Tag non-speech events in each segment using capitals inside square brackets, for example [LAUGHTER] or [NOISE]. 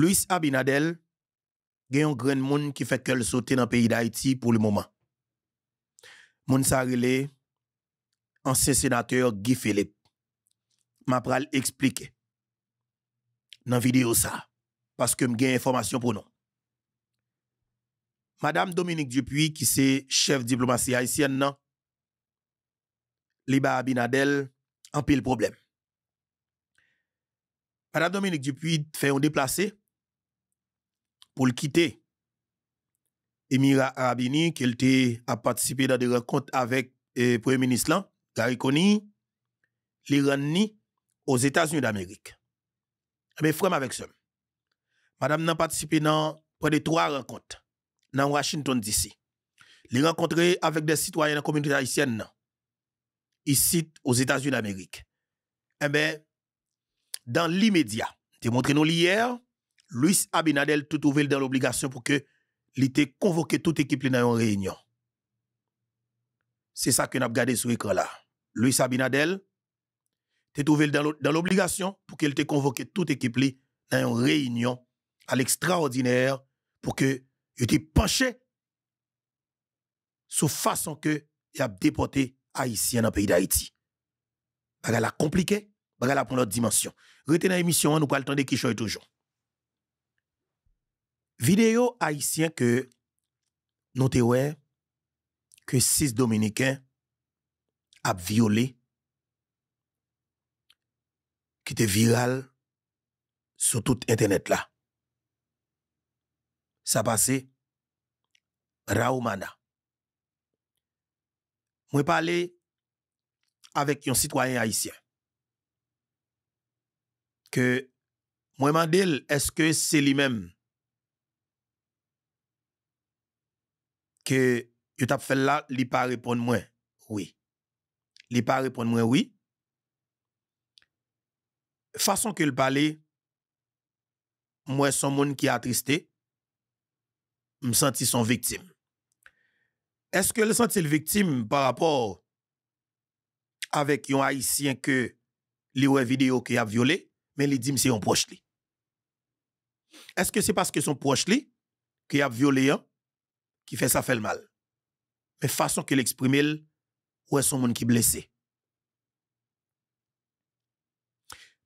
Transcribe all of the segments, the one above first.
Luis Abinadel, gen yon grand moun qui fait qu'elle saute dans le pays d'Haïti pour le moment. Moun sa ancien sénateur Guy Philippe. M'a pral expliquer dans vidéo ça parce que m'gen information pour nous. Madame Dominique Dupuis qui c'est chef diplomatie haïtienne nan Liba Abinadel en pile problème. Madame Dominique Dupuis fait un déplacé pour le quitter Émirat Arabini, qu'elle a participé dans des rencontres avec le Premier ministre, Gary Coney, l'Iran aux États-Unis d'Amérique. Mais frère avec ça. Madame n'a participé dans près de trois rencontres dans Washington DC. Les rencontrer avec des citoyens de la communauté haïtienne ici aux États-Unis d'Amérique. Eh bien, dans l'immédiat, j'ai montré nous hier, Luis Abinadel tout ouvert dans l'obligation pour que l'été convoqué toute équipe dans une réunion. C'est ça que nous avons regardé sur l'écran là. Luis Abinadel, tu trouvé dans l'obligation pour qu'il te convoqué toute équipe dans une réunion à l'extraordinaire pour que il te penché sous façon que il a déporté haïtien dans le pays d'Haïti. Bagal la compliqué, bagal la prendre notre dimension. Retenez l'émission, nous parlons de qui toujours. Videyo haisyen ke nou te wè ke 6 Dominiken ap viole ki te viral sou tout internet la. Sa pase Raoumana. Mwen pale avèk yon sitwayen haisyen ke mwen mandel eske se li menm que il t'a fait là, il pas répondre moi oui. Il pas répondre moi oui. Façon qu'il parlait moi son monde qui attristé me senti son victime. Est-ce que le senti victime par rapport avec un haïtien que li ouais vidéo qui a violé mais il dit c'est un proche li? Est-ce que c'est parce que son proche li qui a violé hein, qui fait ça fait le mal? Mais façon qu'il exprime, est son monde qui blessé?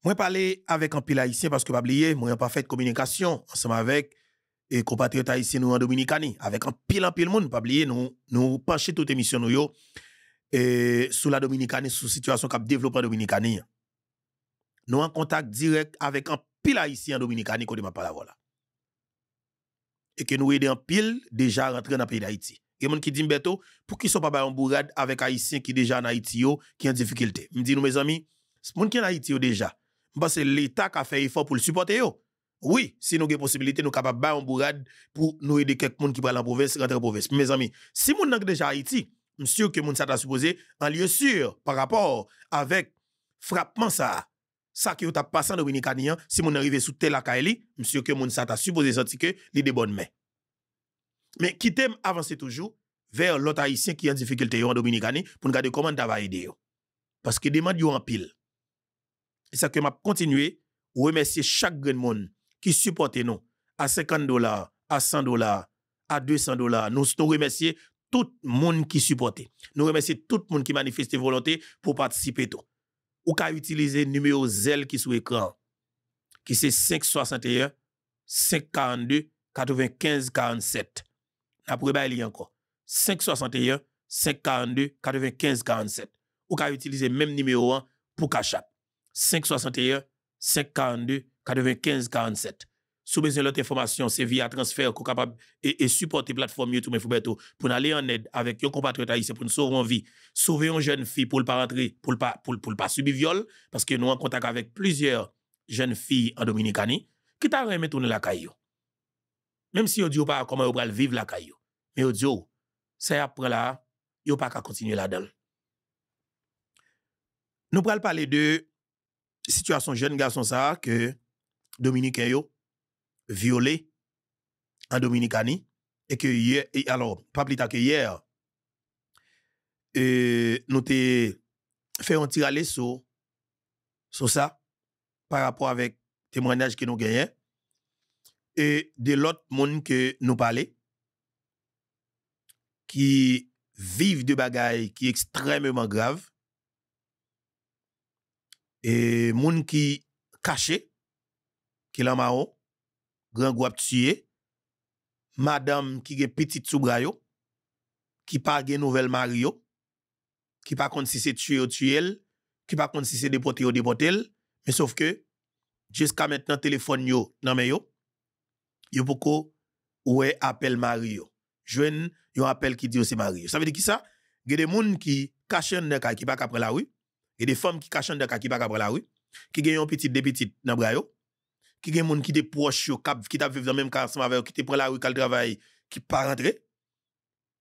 Moi, parler avec un pile haïtien parce que, pas oublier, moi, pas fait communication ensemble avec et compatriotes haïtiens nous en Dominicani. Avec un pile en pile monde, pas oublier, nous, nous pencher toute émission nous yo, et sous la Dominicanie, sous situation qu'a développé en Dominicani. Nous en contact direct avec un pile haïtien en Dominicani, qu'on m'a pas. Et que nous aidons un pile déjà rentrer dans le pays d'Haïti. Il y a gens qui disent, Beto, pour qu'ils ne soient pas en bourrade avec Haïtiens qui déjà en Haïti, qui ont difficulté? Je dis, nous, mes amis, les gens qui sont en Haïti déjà, c'est l'État qui a fait effort pour le supporter. Oui, si nous avons possibilité, nous sommes capables de en bourrade pour nous aider quelqu'un qui va en province, rentrer en province. Mes amis, si nous sommes déjà Haïti, monsieur que nous sommes supposé en lieu sûr par rapport avec frappement ça, ça qui est passé en Dominicanien, si nous arrivons sous tel akaili, monsieur que nous sommes supposé sortir que les de bonnes mains. Mais qui t'aime avancer toujours vers l'autre haïtien qui est en difficulté en Dominicanie pour nous garder comment d'avoir aider. Parce que demande en pile. Et ça que m'a continué remercier chaque grand monde qui supporte nous à 50 dollars, à 100 dollars, à 200 dollars. Nous, nous remercier tout le monde qui supporte. Nous remercier tout le monde qui manifeste volonté pour participer tout. Ou qu'à utiliser numéro ZEL qui est sur l'écran, qui c'est 561 542 95 47. Après, il y a encore 561 542 95 47. Ou qu'à utiliser même numéro 1 pour Cachap. 561 542 95 47. Si vous avez d'autres informations, c'est via transfert qu'on capable et, supporter la plateforme YouTube Info pour aller en aide avec un compatriote haïtien pour nous sauver en vie, sauver une jeune fille pour ne pas rentrer, pour ne pas, pour, pour pas subir viol, parce que nous en contact avec plusieurs jeunes filles en Dominicanie qui t'a remis tourner la caillou. Même si on dit pas comment on vivre la caillou. Mais on dit, c'est après là, a pas qu'à continuer là-dedans. Nous allons parler de situation jeune garçon ça que Dominique yo violé en Dominicanie et que hier alors pas plus tard que hier euh, nous avons fait un tir sur sur ça par rapport avec témoignage que nous gagnons et de l'autre monde que nous parlons, qui vivent de bagailles qui extrêmement graves, et monde qui caché, qui la grand groupe tué, madame qui est petite sous qui pas gen nouvelle Mario, qui pas contre si c'est tué ou tué, qui pas contre si c'est déporté ou déporté, mais sauf que, jusqu'à maintenant, téléphone yo, nan men yo, yo poko, ouais, appel Mario. Jwen, yo appel qui dit c'est Mario. Ça veut dire qui ça? Il y a des gens qui cachent dans qui pas après la rue, il y a des femmes qui cachent dans qui pas après la rue, qui gagnent un petit des petites dans bras qui des gens qui des proches yo, qui t'a vivre dans même quartier avec qui te la rue, qui travail, qui pas rentrer,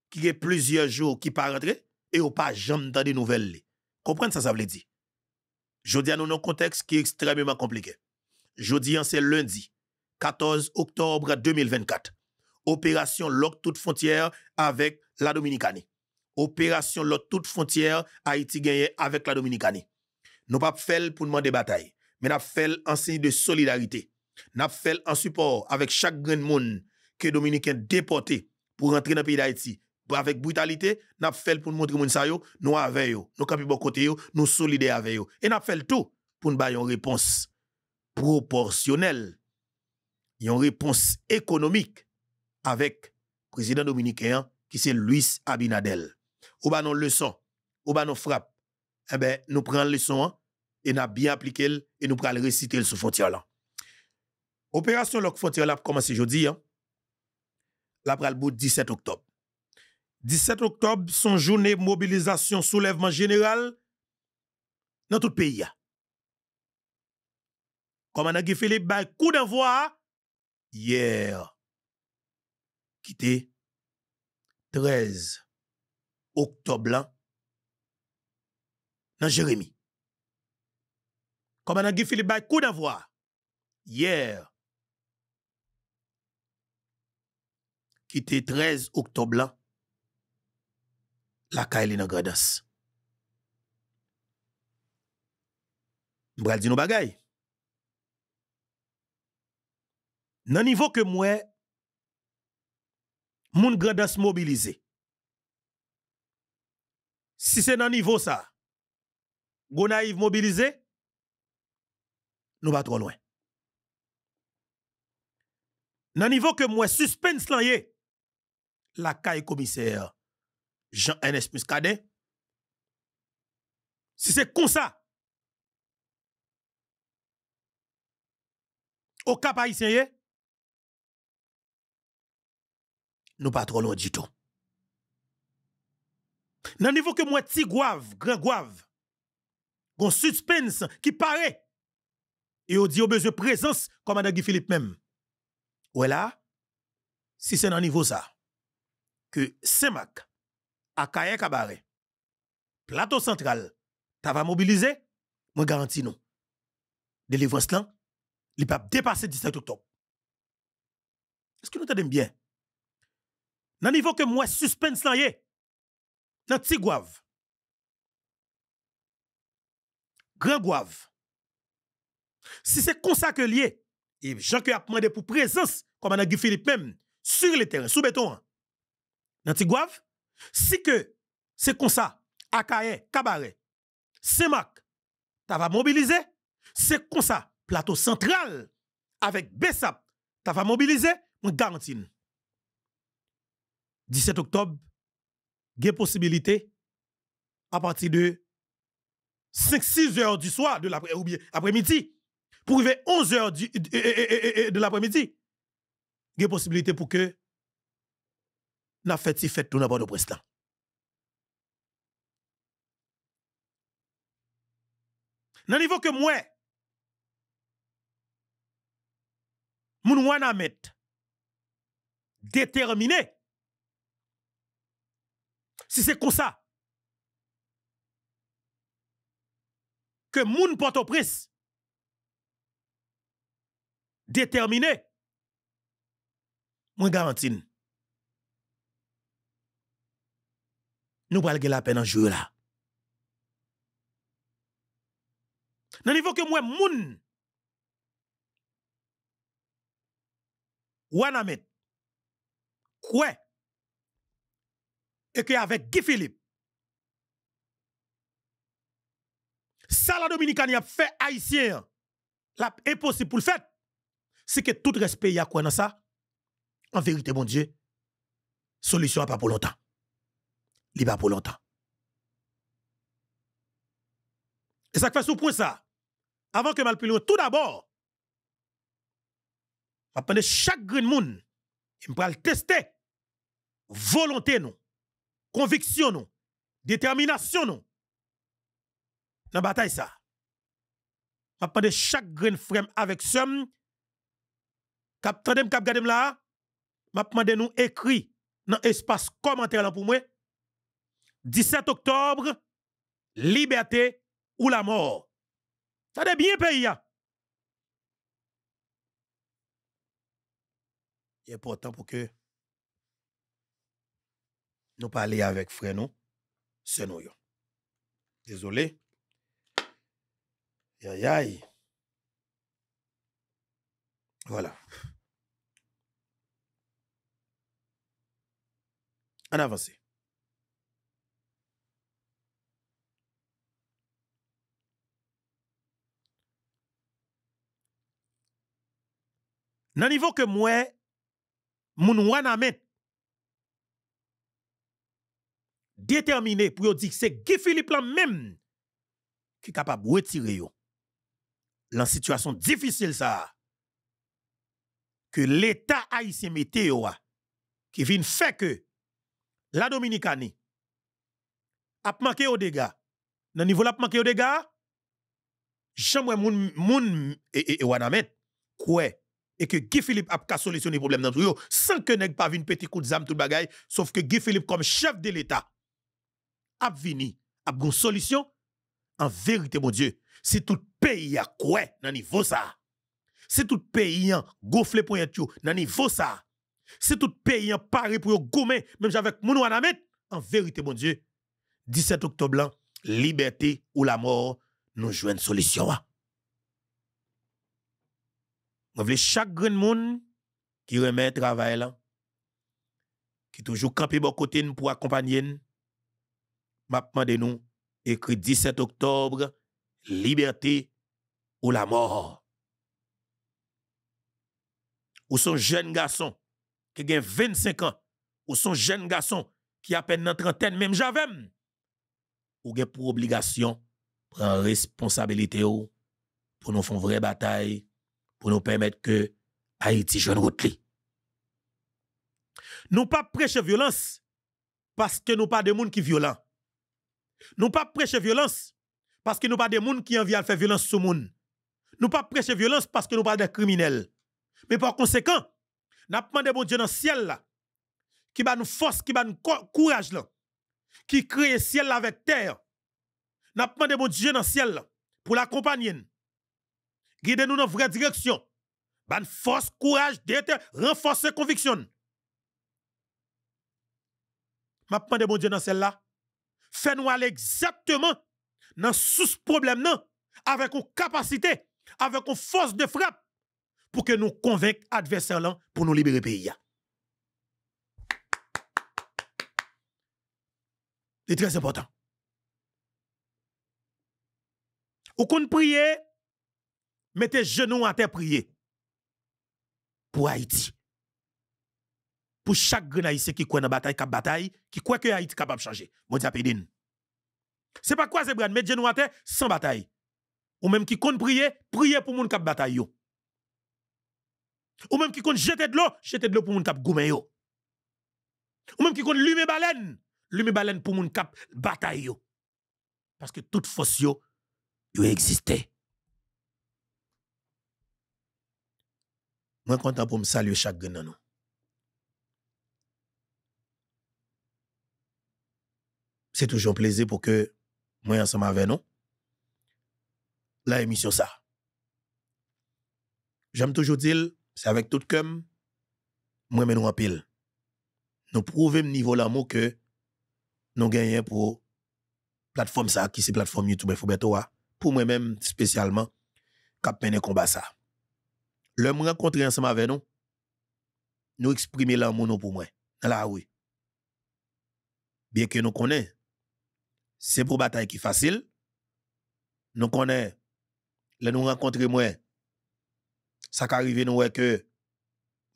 qui gagnent plusieurs jours qui pas rentrer et ou pas jamais des nouvelles. Comprenez ça ça veut dire? Jodi à nous un contexte qui est extrêmement compliqué. Jodi c'est lundi 14 octobre 2024. Opération Lock toute frontière avec la Dominicanie. Opération Lock toute frontière Haïti gagné avec la Dominicanie. Nous pas fait pour demander bataille, mais nous fait en signe de solidarité. Nous fait en support avec chaque grand monde que Dominicain déporté pour rentrer dans le pays d'Haïti. Avec brutalité, nous fait pour montrer moun sa yo, nous avec yo, nous capi bon côté nous solidaires avec. Et fait tout pour nous une réponse proportionnelle, une réponse économique avec président dominicain qui c'est Luis Abinadel. Ou ba non leçon, ou ba non frappe. Eh ben, nous prenons leçon hein, et nous bien appliqué et nous prenons réciter le sous frontière là. Opération Lock Frontière là commence aujourd'hui hein. La pral bout 17 octobre. 17 octobre, son journée mobilisation soulèvement général dans tout le pays. Commandant Guy Philippe, bah, coup d'envoi hier qui était 13 octobre dans Jérémie. Commandant Guy Philippe Bay, coup d'envoi hier qui était 13 octobre la Kaili dans Gradas. M'bral di nou bagay. Nan niveau que moi moun grandas mobilisé. Si c'est dans niveau ça, Gonaïve mobilisé, nous pas trop loin. Dans niveau que moi suspense lan la caille commissaire Jean-Ernest Muscadet, si c'est comme ça, au cap haïtien, nous pas trop loin du tout. Dans le niveau que moi, petit guave, grand guave, un suspense qui paraît, et on dit au besoin de présence, comme Guy Philippe même. Ou là, si c'est dans le niveau ça, que Semak, à Kabaré, plateau central, tu vas mobiliser, moi garantis non. Délivrance là, il peut dépasser 17 octobre. Est-ce que nous t'aidons bien? Dans le niveau que moi suspense là yé, dans petit guave. Grand guave. Si c'est comme ça que lié, et Jean qui a demandé pour présence, comme Guy Philippe même, sur le terrain, sous béton, hein. Dans petit guave, si que c'est comme ça, Akaye, Cabaret, Semak, tu vas mobiliser, c'est comme ça, plateau central, avec Bessap, tu vas mobiliser, on garantit. 17 octobre, il y a possibilité à partir de 5-6 heures du soir de ou bien après-midi pour arriver 11 heures du, de l'après-midi. Il y a possibilité pour que nous fait si fait tout n'importe de presse là. Dans niveau que moi, mon wana met déterminé si c'est comme ça, que moun Port-au-Prince déterminé, moi garantis, nous allons la peine en jeu là. Dans le niveau que moi, moun, Wanamet, quoi, et qu'avec Guy Philippe, ça la Dominicanie a fait haïtien, la impossible pour le faire, c'est que tout respect y a quoi dans ça? En vérité, mon Dieu, solution n'est pas pour longtemps. N'est pas pour longtemps. Et ça fait sous point ça. Avant que mal plus loin, tout d'abord, je prendre chaque grain de monde, je vais tester volonté nous, conviction nous, détermination. Dans la bataille ça. Je prendre chaque grain frère avec somme. Cap tandem cap gadem là, m'a demandé nous écrit dans espace commentaire pour moi. 17 octobre, liberté ou la mort. Ça est bien pays. Il est important pour que nous parlions avec frère nous, c'est nous. Désolé. Aïe aïe. Voilà. En avance. Nan niveau que moi, moun wana met, déterminé pour dire que c'est Guy Philippe là même qui est capable de retirer yo. Dans situation difficile ça, que l'État haïtien yo, qui vient faire que la Dominicanie a manqué au dégâts. Dans niveau la manqué au dégâts, j'aimerais moun moun et, et, wanamet quoi et que Guy Philippe a solutionné le problème dans tout sans que nèg pas vinn petit coup de zam tout bagay sauf que Guy Philippe comme chef de l'État a vini a une solution en vérité mon Dieu si tout pays a quoi dans niveau ça. Si tout pays a gonflé pour dans niveau ça. Si tout pays a paré pour gommer même avec moun wanamet en vérité mon Dieu 17 octobre liberté ou la mort nous jouons une solution je veux chaque grand monde qui remet travail là, qui toujours campé bon côté pour accompagner nous. M'a demandé nous écrit 17 octobre, liberté ou la mort. Ou son jeune garçon qui a 25 ans, ou son jeune garçon qui a peine dans trentaine, même j'avais, ou gen pour obligation prendre responsabilité pour nous faire une vraie bataille pour nous permettre que Haïti joue route Nous pas prêcher violence parce que nous pas de monde qui violent. Nous pas prêcher violence parce que nous pas de monde qui envie à faire violence sur monde. Nous pas prêcher violence parce que nous pas des criminels. Mais par conséquent, n'a demandé bon Dieu dans le ciel là qui va nous force, qui va nous courage là, qui crée ciel avec terre. N'a demandé bon Dieu dans le ciel là pour l'accompagner Guidez-nous dans la vraie direction. Ban force, courage, déter, renforcer conviction. M'a demandé bon Dieu dans celle-là. Fais-nous aller exactement dans ce problème avec une capacité, avec une force de frappe pour que nous convaincre adversaires là pour nous libérer le pays. C'est très important. Ou qu'on prie mettez genoux à terre prier pour Haïti. Pour chaque haïtien qui croit dans la bataille, qui bataille, qui croit que Haïti est capable de changer. Dieu, pédine. C'est pas quoi, c'est bran, mettre genoux à terre sans bataille. Ou même qui compte prier, prier pour moun kap bataille. Ou même qui compte jeter de l'eau, jeter de l'eau pour moun kap goumen yo. Ou même qui compte lumer baleine, lumer baleine pour moun kap bataille. Parce que toute force yo, yo existait. Moi, content pour me saluer chaque nous. C'est toujours un plaisir pour que moi, ensemble avec nous, la émission ça. J'aime toujours dire, c'est avec tout cœur, moi, nous en pile. Nous prouvons niveau l'amour que nous gagnons pour plateforme ça, qui c'est plateforme YouTube pour moi-même spécialement, qui a combat ça. Le me ensemble avec nous, nous exprimer l'amour pour moi la. Bien que nous connaissons, c'est pour bataille qui est facile. Nous connaissons, nous rencontrer moi, ça qui arrive nous que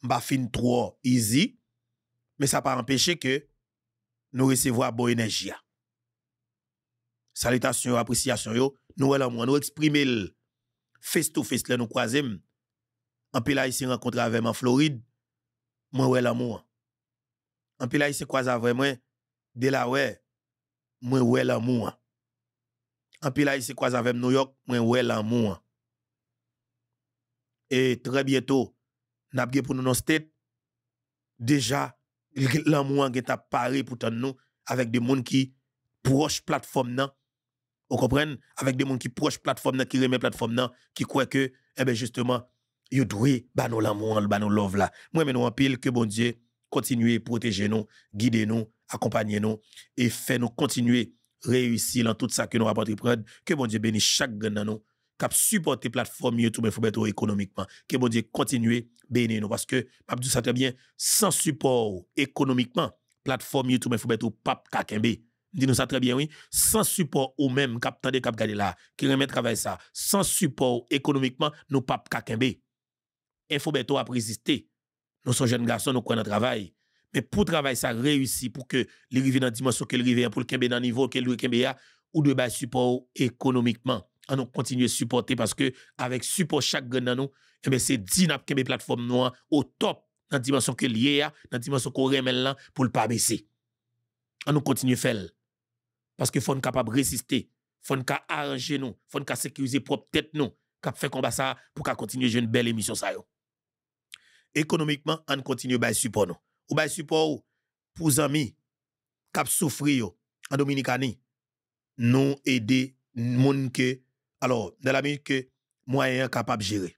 m'a fin trop easy, mais ça pas empêcher que nous recevoir bonne énergie. Salutations, appréciation nous l'amour, nous exprimer face to face nous croisons. En pile ici rencontre avec en Floride, moi ouais l'amour. En pile ici croise avec moi de la ouais, moi ouais l'amour. En pile ici croise avec New York, moi ouais l'amour. Et très bientôt, n'a pour nous nos state déjà l'amour qui est apparu pour nous avec des gens qui proches plateforme nan vous comprenez? Avec des gens qui proches plateforme qui remet plateforme nan qui croient que eh ben justement yo doué ba nous l'amour ba love là moi mais en pile que bon Dieu continue protéger nous guider nous accompagner nous et fait nous continuer réussir dans tout ça que nous rapportons que bon Dieu bénisse chaque gagnant nous cap supporter plateforme YouTube Infobeto économiquement. Que bon Dieu continue bénir nous parce que m'a dit ça très bien sans support économiquement plateforme YouTube Infobeto pape kakembe. Dis nous ça très bien oui, sans support ou même cap tande cap garder là qui remet travail ça, sans support économiquement nous pape kakembe. Infobeto a résisté. Nous sommes jeunes garçons, nous connaissons travail. Mais pour travailler ça réussi pour que les rivières dans la dimension que le pour le kembe dans niveau que le kembe ou de bas support économiquement on nous continuer à supporter parce que avec support chaque gagnant nous, eh c'est dinap que mes plateformes noires au top dans la dimension que lié dans la dimension qu'on là pour le pas baisser. On nous continue à faire. Parce que faut nous capable résister, faut nous arranger nous, faut nous sécuriser propre tête nous, cap faire combat ça pour qu'on continue une belle émission ça. Économiquement, on continue à support nous. Ou bail support pour amis cap souffrir en Dominicanie. Nous aider moun que alors, dans la que capable de gérer.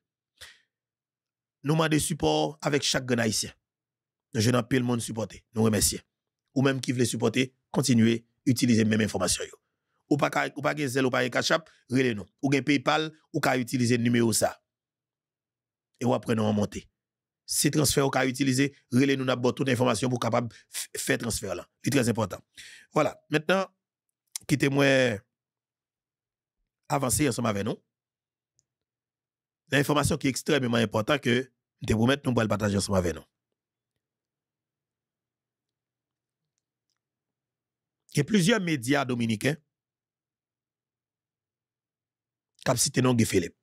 Nous demandons support avec chaque grand haïtien. Je n'en le monde supporter. Nous remercions. Ou même qui veut supporter, continuez à utiliser les mêmes informations. Ou pas ou pas Zelle ou pas Kachap, relez nous. Ou gen PayPal ou ka utiliser le numéro ça. Et ou après nous en monter. Si transfert ou ka utiliser, relez nous n'abord toute information pour capable faire transfert là. C'est très important. Voilà. Maintenant, quittez-moi avancer ensemble avec nous. L'information qui est extrêmement importante que nous vous mettre nous pour partager ensemble avec nous. Il y a plusieurs médias dominicains qui ont cité Philippe.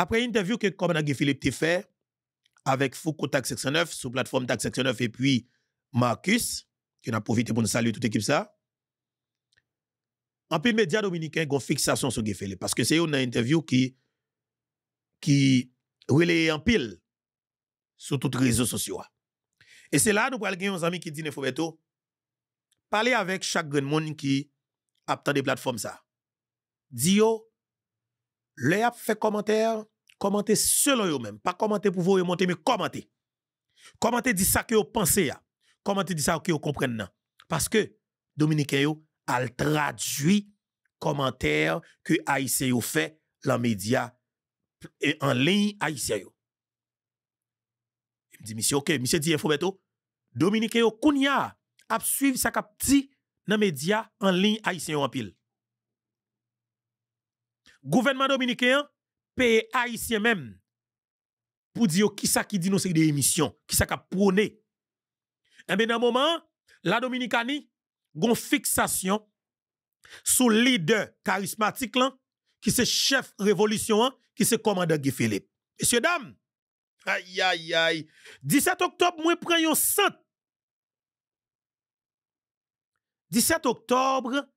Après une interview que Guy Philippe a fait avec Foucault Tax 69 sur plateforme Tax 69 et puis Marcus, qui a profité pour nous saluer toute l'équipe ça. En plus, les médias dominicains ont fixation sur Guy parce que c'est une interview qui qui relaye en pile sur tous les réseaux sociaux. Et c'est là nous parlons des amis qui disent Fobeto, parler avec chaque grand monde qui a des plateformes ça. Dio, les fait commentaire, commenter selon eux-mêmes, pas commenter pour vous monter mais commenter. Commenter dit ça que vous pensez Commenter dit ça que vous comprenez parce que dominicains al traduit commentaire que haïtien fait dans média en ligne haïtien. Il me dit monsieur OK, monsieur dit Infobeto, Dominique yo kounya ap suivre sa kap dit dans média en ligne haïtien en pile. Gouvernement dominicain paye haïtien même pour dire qui ça qui dit c'est des émissions, qui ça kap prôné. Et eh bien dans moment la Dominicanie gon fixation sous leader charismatique là, qui c'est chef révolution, qui c'est commandant Guy Philippe. Messieurs, dames, aïe, aïe, aïe. 17 octobre, moi, prends un centre. 17 octobre,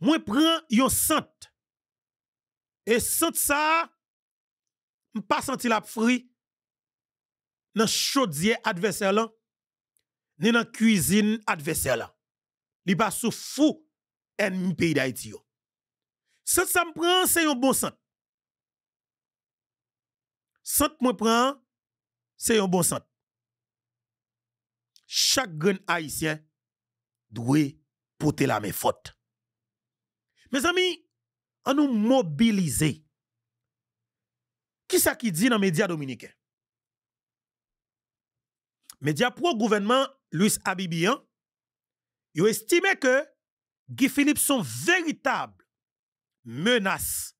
moi, prends un centre. Et centre ça, pas senti la fruit dans chaudier adversaire là, ni dans cuisine adversaire là li pas sous fou ennemi pays d'Haïti yo. Sant ça me prend c'est un bon sant. Sant me prend c'est un bon sant. Chaque grand haïtien doit porter la main forte. Mes amis, on nous mobiliser. Qui ça qui dit dans les médias dominicains? média pro-gouvernement Louis Abibian, ils estimé que Guy Philippe sont véritable menace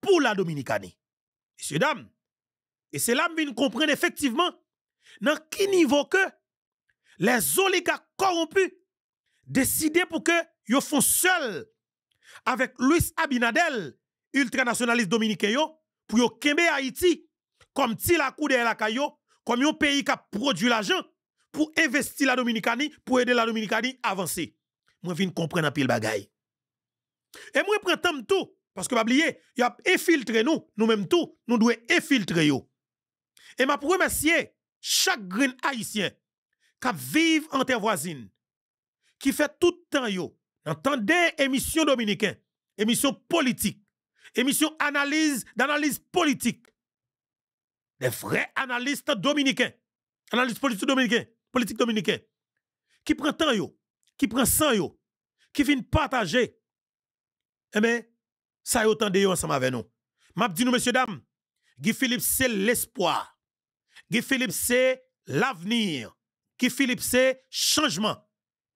pour la Dominicanie. Messieurs, dames, et c'est là que nous comprendre effectivement dans quel niveau que les oligarques corrompus décident pour que ils font seul avec Luis Abinadel, ultranationaliste dominicain, pour yo kembe Haïti comme si la coup de la caillou, comme un pays qui produit l'argent pour investir la Dominicanie, pour aider la Dominicanie à avancer. Moi, viens comprendre un pile bagaille. Et moi, prends tout, parce que, pas oublier, il a infiltré nous, nous-mêmes tout, nous devons infiltrer yo. Et ma remercier chaque grain haïtien qui vit en terre voisine, qui fait tout temps yo, entendez émission dominicaine, émission politique, émission analyse, d'analyse politique. Des vrais analystes dominicains, analystes politiques dominicains, politique dominicains, qui prend temps yo, qui prend sang yo, qui viennent partager. Eh bien, ça y autant de yo ensemble avec nous. M'a dit nous, messieurs, dames, Guy Philippe, c'est l'espoir. Guy Philippe, c'est l'avenir. Guy Philippe, c'est changement.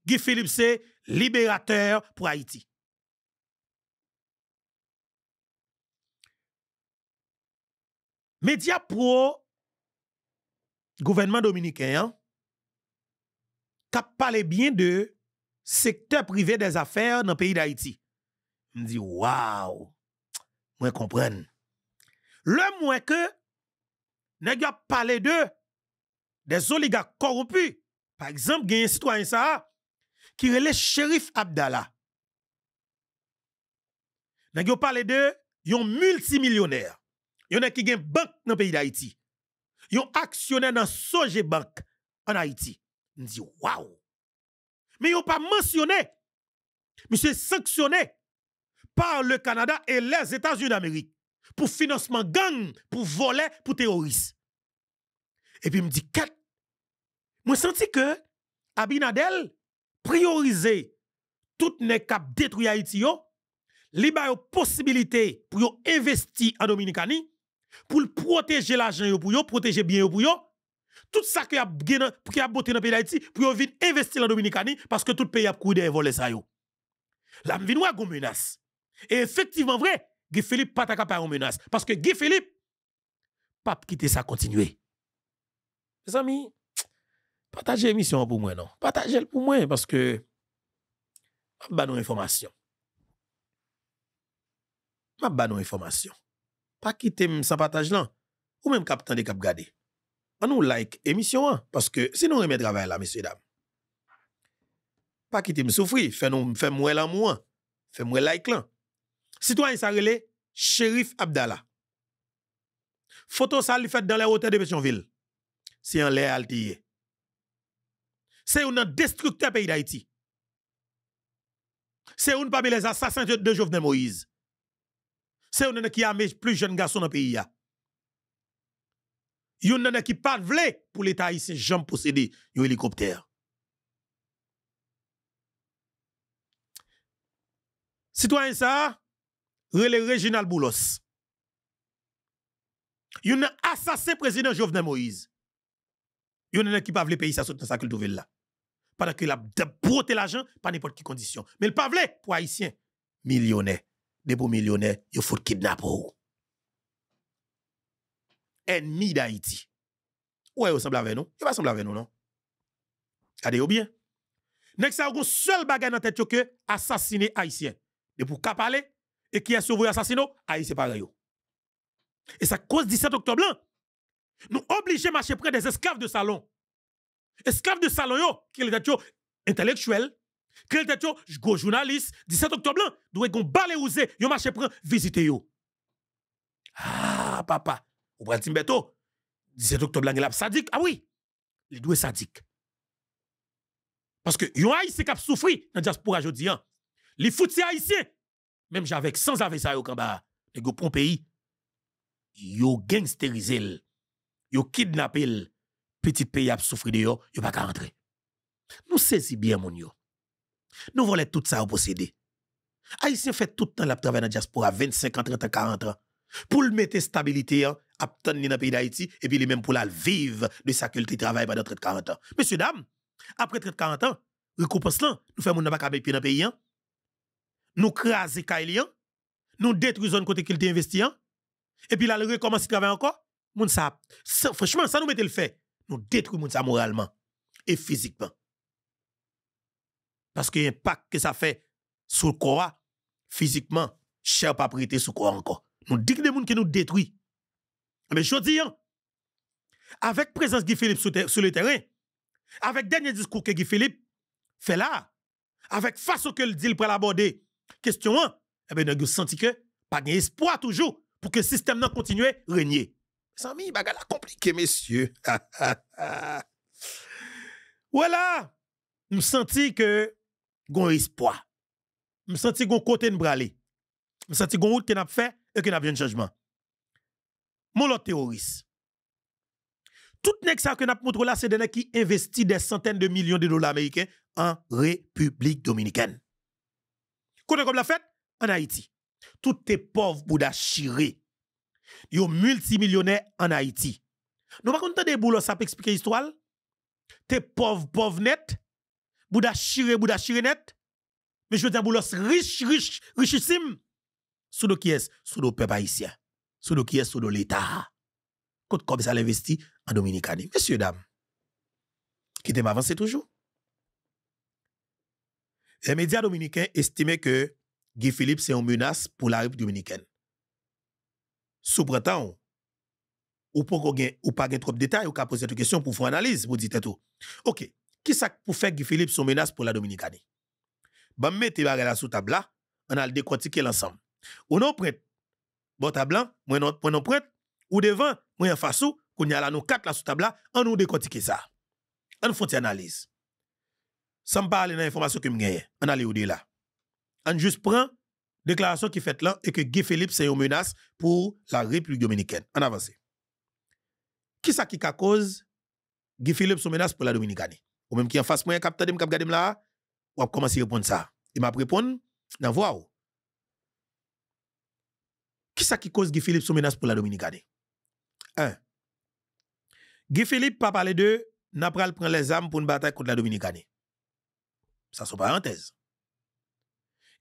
Guy Philippe, c'est libérateur pour Haïti. Média pro gouvernement dominicain, qui parlé bien de secteur privé des affaires dans le pays d'Haïti. Je me dis, waouh, moi comprends. Le moins que, n'a parlé de des oligarques corrompus. Par exemple, il y un citoyen ça, qui le shérif Abdallah. N'a parlé de un multimillionnaire. Il y en a qui ont une banque dans le pays d'Haïti. Ont actionnaire dans Soje Bank en Haïti. Me dis, waouh! Mais n'ont pas mentionné, monsieur sanctionné par le Canada et les États-Unis d'Amérique pour financement gang, pour voler, pour terroristes. Et puis, me dit, quatre. Moi, senti que Abinadel priorisé tout ne cap détruire Haïti yo, li ba yo possibilité pour yo investir en Dominicanie, pour protéger l'argent pour yo, protéger bien pour yo. Tout ça qui a qui a dans pays d'Haïti pour vinn investir en Dominicanie parce que tout pays a couru des volets ça yo. La m'vin wa gon menace. Et effectivement vrai, Guy Philippe pas pas menace parce que Guy Philippe pas quitter ça continuer. Mes amis, partagez l'émission pour moi non? Partagez le pour moi parce que m'a nos information. M'a nos information. pa kitem san pataj lan, ou menm kap tande kap gade. An nou like emisyon an, paske se nou reme travay la, mesye dam. Pa kitem soufri, fè mwen lan mwen, fè mwen like lan. Citoyen sa rele, Sherif Abdallah. Foto sa li fèt dan lè hotè de Pétionville. Se yon lè al tiye. Se yon nan destrukte peyi d'Haïti. Se yon pa be les asasins de Jovenel Moïse. C'est un qui a mis plus jeunes garçons dans le pays. Il y a qui pas vle pour l'État haïtien jamais posséder un hélicoptère. Citoyen ça, relé Réginal Boulos. Il y a assassin président Jovenel Moïse. Il y a qui pas vle pays ça dans sa culture là. Pendant qu'il a de l'argent pas n'importe quelle condition. Mais le pas vle pour haïtien millionnaire des beaux millionnaires, il faut kidnapper. Ennemi d'Haïti. Ouais, vous semble avec nous. Il va sembler avec nous, non? Regardez bien? Nek seul bagage dans tête que assassiner haïtien. De pour ka et qui a sauvé assassinat, haïtien pareil. Et ça cause 17 octobre. Nous obligés marcher près des esclaves de salon. Esclaves de salon yo, qui est intellectuel, quel était go journaliste? 17 octobre doit gon balé ouzé, yo marché prend visiter yo. Ah papa, ou pral Timbeto 17 octobre il a sadique. Ah oui. Il doit sadique. Parce que yon haïtien k'ap souffri dans diaspora jodi an. Li fouti haïtien même j'avec sans avec ça yo kamba, les go pon pays. Yo gangsterisé Yo kidnappé petit pays a souffri de yo, yo pas rentrer. Nous saisi bien mon yo. Nous voulons tout ça au posséder. Haïtien fait tout le temps la travail dans la diaspora 25 ans, 30 ans, 40 ans. Pour le mettre stabilité, hein, ni dans le pays d'Haïti, et puis les mêmes pour la vivre de sa culture travail pendant 30-40 ans. Messieurs, dames, après 30-40 ans, récompense là, nous faisons mon pas pied dans le pays, hein. nous crasons Kailian, nous détruisons côté qu'il t'a investi, hein. et puis là, le recommence à travailler encore. Moun franchement, ça nous met le fait. Nous détruisons ça moralement et physiquement. Parce que l'impact que ça fait sur le corps, physiquement, cher pas prêter sur le corps encore. Nous disons des gens qui nous détruisent. Mais je dis, hein, avec présence de Guy Philippe sur, le terrain, avec dernier discours que Guy Philippe fait là, avec façon que le dit pour l'aborder, question 1, eh bien, nous senti que pas d'espoir toujours pour que le système continue à régner. Mes amis, bagala compliqué, messieurs. [LAUGHS] voilà, nous senti que gon espoir. Nous senti gon côté de bralé. Nous senti gon route qu'on a fait et qu'on a bien un changement. Mon lot terroriste. Tout nek ça que n'a montré là c'est des qui investit des centaines de millions de dollars américains en République dominicaine. Qu'on comme la fête en Haïti. Tout est pauvre bouda chiré. Yo multimillionnaire en Haïti. Nous pas content des boulots ça peut expliquer l'histoire. T'es pauvre pauvre net Bouda chire, Bouda chire net. Mais je dire, boulos riche, riche, richissime. Sous qui est, sous le peuple haïtien. Sous qui est, sous l'État. Quand comme ça l'investi en Dominicanie. Messieurs, dames, qui t'aime avancer toujours. Les médias dominicains estimaient que Guy Philippe c'est une menace pour la République dominicaine. Sous printemps, ou pas ou pas trop de détails, ou qu'à poser cette question pour faire une analyse, vous dites tout. OK. Qui ça pour faire Guy Philippe son menace pour la Dominicanie? Bon, mettez la sous table là, on a le décortiquer l'ensemble. Ou non prête, bon table moi non, non prête, ou devant, moi en face, qu'on y a là, nous quatre la sous table là, on nous décortiquer ça. On fait une analyse. Sans parler d'informations que je on aller au là? On juste prend déclaration qui fait là et que Guy Philippe c'est une menace pour la République dominicaine. On avance. Qui ça qui cause Guy Philippe son menace pour la Dominicanie? Ou même qui en face moi capteur me cap gade là ou a commencé à répondre ça. Il m'a répondu dans voix qui ça qui cause Guy Philippe son menace pour la Dominicanie un. Guy Philippe pas parler de n'a pas prendre les armes pour une bataille contre la Dominicanie ça c'est parenthèse.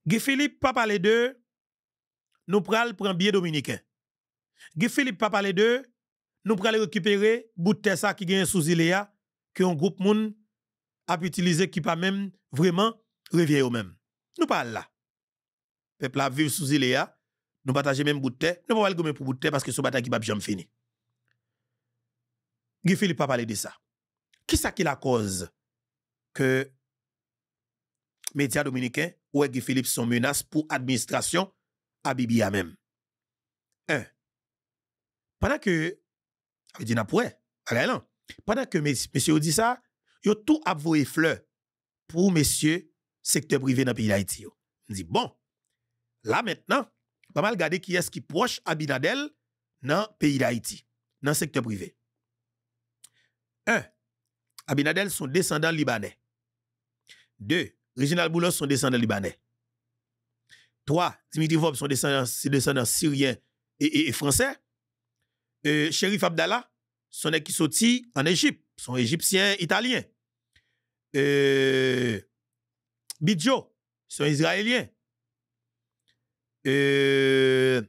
Guy Philippe pas parler de nous pral prendre billet dominicain. Guy Philippe pas parler de nous pral récupérer bout de ça qui gagne sous Iléa que un groupe moun a utiliser qui pas même vraiment au même. Nous parlons là. Peuple a vivre sous Iléa, nous partageons même bout de terre, nous pas aller pour bout de terre parce que ce bataille qui pas jamais fini. Guy Philippe pas parler de ça. Qui ça qui la cause que médias dominicains ou Guy Philippe sont menace pour administration à Bibia même. Un. Pendant que, dit pendant que monsieur dit ça, yo tout avoué fleur pour messieurs secteur privé dans le pays d'Haïti. On dit bon, là maintenant, pas mal regarder qui est-ce qui proche Abinadel dans le pays d'Haïti, dans le secteur privé. Un, Abinadel sont descendants libanais. Deux, Reginald Boulos sont descendants libanais. Trois, Dimitri Vob sont descendants, syriens et, français. Euh, Abdallah sont qui sortis en Égypte, sont égyptiens, italiens euh, Bidjo, sont israéliens. Les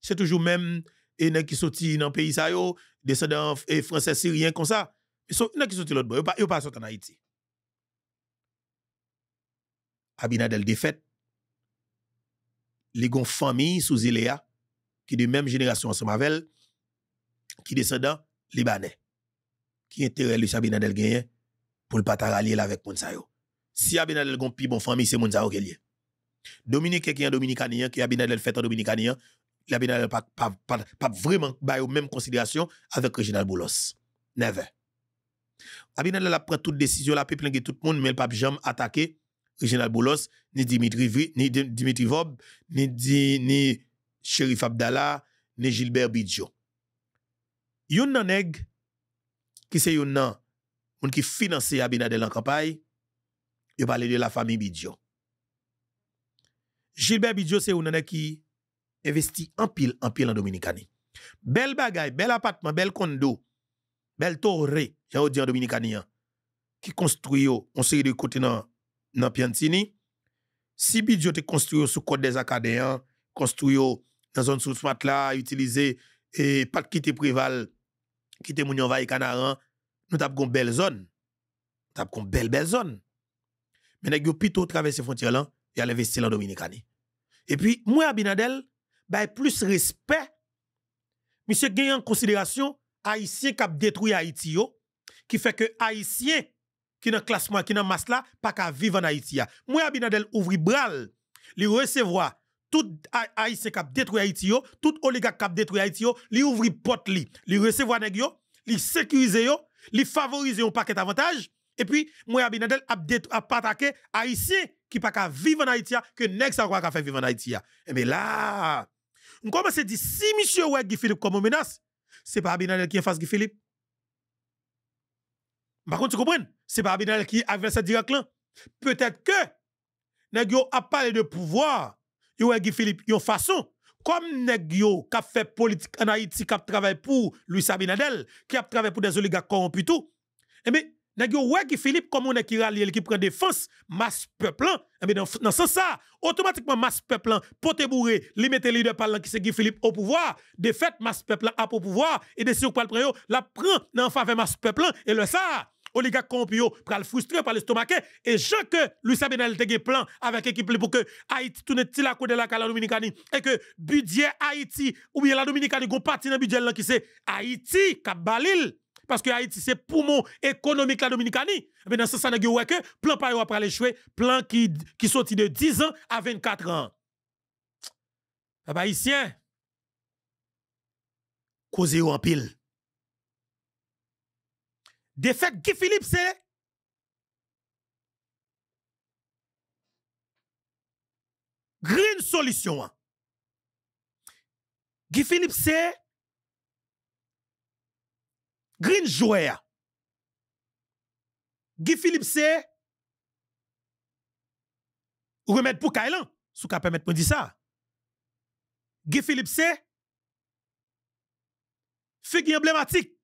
c'est toujours même et qui sorti dans le pays ça yo, descendants français syriens comme ça. Ils sont qui sorti l'autre bout, ils pas sorti en Haïti. Abinadel défaite. Les gon famille sous Iléa qui de même génération ensemble avec qui descendant libanais. Qui intérêt le Abinadel gagne pour le pas rallier avec Monsayo. Si Abinadel gon pi bon famille, c'est Monsayo qui est Dominique qui est dominicanien, qui Abinadel fait en dominicanien, l'Abinadel pas, pas, pas, pas vraiment ba même considération avec Reginald Boulos. Never. Abinadel a pris toute décision, la peut plein tout le monde, mais il pas jamais attaqué Reginald Boulos, ni Dimitri, ni Dimitri Vob, ni, ni Sheriff Abdallah, ni Gilbert Bidjo. Yon nan nèg qui c'est yon nan? Moun qui finance Abinadel en campagne, il parle de la famille Bidjo. Gilbert Bidjo, c'est un qui investit en pile, en pile en Dominicanie. Bel bagay, bel appartement, bel condo, bel torre, j'ai dit en Dominicanien, qui construit on série de côté dans Piantini. Si bidjo te construit sous côte des Acadiens, construit dans zone sous là, utiliser et pas quitter préval, quitter moun yon vaille canaran, nous tap gon belle zone. Tap gon belle belle zone. Mais nèg yo plutôt traverser frontière là, et en Dominicanie. Et puis moi Abinadel, bah plus respect. Monsieur gagne en considération haïtien qui a détruit Haïti qui fait que haïtien qui dans classement qui dans masse là pas qu'à vivre en Haïti. Moi Abinadel ouvri bral, li recevoir tout haïtien qui a détruit Haïti tout oligarque qui a détruit Haïti yo, li ouvri porte li recevoir nèg yo, sécuriser yo, li favoriser un paquet d'avantages et puis moi Abinadel a a attaquer haïtien qui pas qu'à vivre en Haïti que nèg ça quoi faire vivre en Haïti. Et mais là on commence à dire si monsieur ouais Guy Philippe comme menace, c'est pas Abinadel qui est face Guy Philippe. Par contre, tu comprends? C'est pas Abinadel qui a cette direct là. Peut-être que yo a parlé de pouvoir, yo Guy Philippe yon façon comme nèg yo qui fait politique en Haïti qui travaille pour Louis Abinadel, qui a travaillé pour des oligarques corrompus tout. Eh bien, Nèg yo ouais qui Philippe comme on est qui rallie qui prend défense masse peuple et dans dans sens automatiquement masse peuple pote bourré li mette leader parlant qui c'est Guy Philippe au pouvoir de fait masse peuple a au pouvoir et de si on prend yo la prend dans faveur masse peuple et le ça oligarque corrompu pral frustré par l'estomac et Jean que Louis Sabinel te plan avec équipe pour que Haïti tourne ti la côté de la Cala Dominicani et que budget Haïti ou bien la Dominicani gon parti dans budget là qui c'est Haïti cap balil parce que Haïti c'est poumon économique la Dominicanie. Mais dans ce sens, vous que plan par après échouer, plan qui qui sorti de 10 ans à 24 ans. Papa haïtien causé en pile. Defet Guy Philippe se green solisyon an. Guy Philippe se green jouè a. Guy Philippe se remèd pou Kailan. Sou ka pèmèt mwen di sa. Guy Philippe se figye emblematik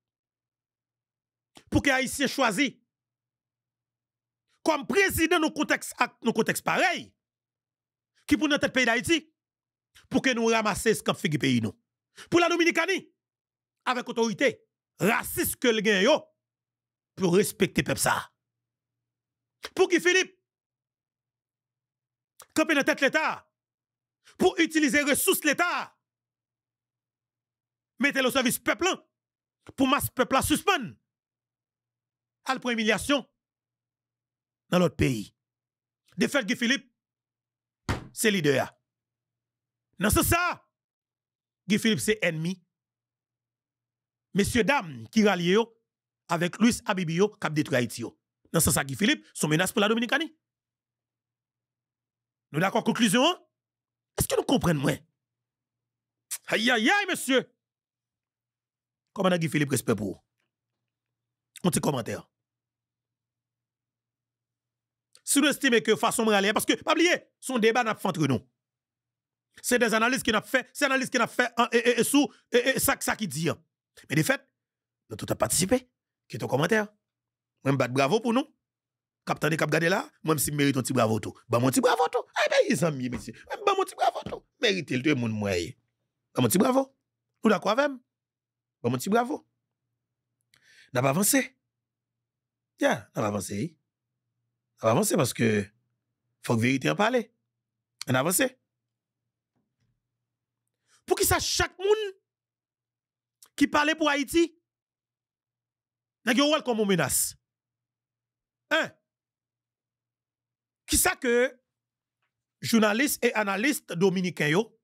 pour que Haïtien choisi comme président dans contexte dans contexte pareil qui pour notre pays d'Haïti pour que nous ramassions ce figure pays nous. Pour la Dominicanie avec autorité raciste que le gagne pour respecter peuple. Pour qui Philippe? Tête l'État. Pour utiliser ressources l'État. Mettez le service peuple pour masse peuple à suspendre à la humiliation dans l'autre pays. De fait, Guy Philippe, c'est leader. Non, c'est ça. Guy Philippe, c'est ennemi messieurs, dames qui rallient avec Louis Abibio a détruit Haïti. Dans ce sens, Guy Philippe, sont menace pour la Dominicanie. Nous d'accord, conclusion? Hein? Est-ce que nous comprenons, moi? Aïe, aïe, aïe, monsieur! Comment Guy Philippe respect pour vous? On te commentaire. Si nous estimons que façon de rallier, parce que, pas oublier, son débat n'a pas entre nous. C'est des analyses qui n'a fait, c'est analyses qui n'a fait, et, sous, et, ça, qui dit. Hein. Mais de fait, nous tout a participé. Qui est ton commentaire? Moi, je bravo pour nous. Captain de cap gade là, moi si mérite un petit bravo tout. Ba mon petit bravo tout. Eh ben ils amis monsieur. Ba mon petit bravo tout. Mérite le tout monde moi. Ba mon petit bravo. Ou d'accord avec Ba mon petit bravo. N'a pas avancé. Tiens, n'a pas avancé. N'a pas avancé parce que faut que vérité en parler. On a avancé. Pour que ça chaque monde qui parlait pour Haïti, n'a pas comme menace. Un, qui ça que journalistes et analystes dominicains, yo,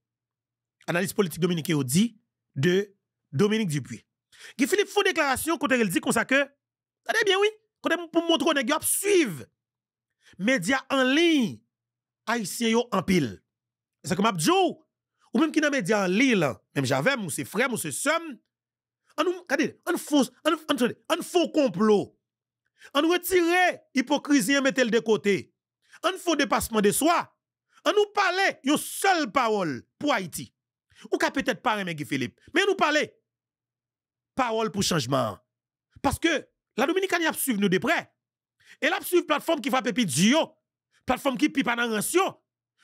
analystes politiques dominicains, yo, dit de Dominique Dupuis. Guy Philippe font déclaration quand il dit comme ça que, bien oui, quand pour montrer qu'on suivre médias en ligne haïtiens yo en pile. C'est comme Abdjou, ou même qui dans médias en ligne, même j'avais, ou ses frères, ou ses sœurs, on nous, regardez, on font, on font complot. On retire hypocrisie et mettre le de côté. On fait dépassement de soi. On nous parle une seule parole pour Haïti. Ou ka peut-être pas Guy Philippe. Mais nous parler. Parole pour changement. Parce que la Dominicanie a suivi nous de près. Et la suivi plateforme qui va pépi Dio. Plateforme qui pipa dans rancio.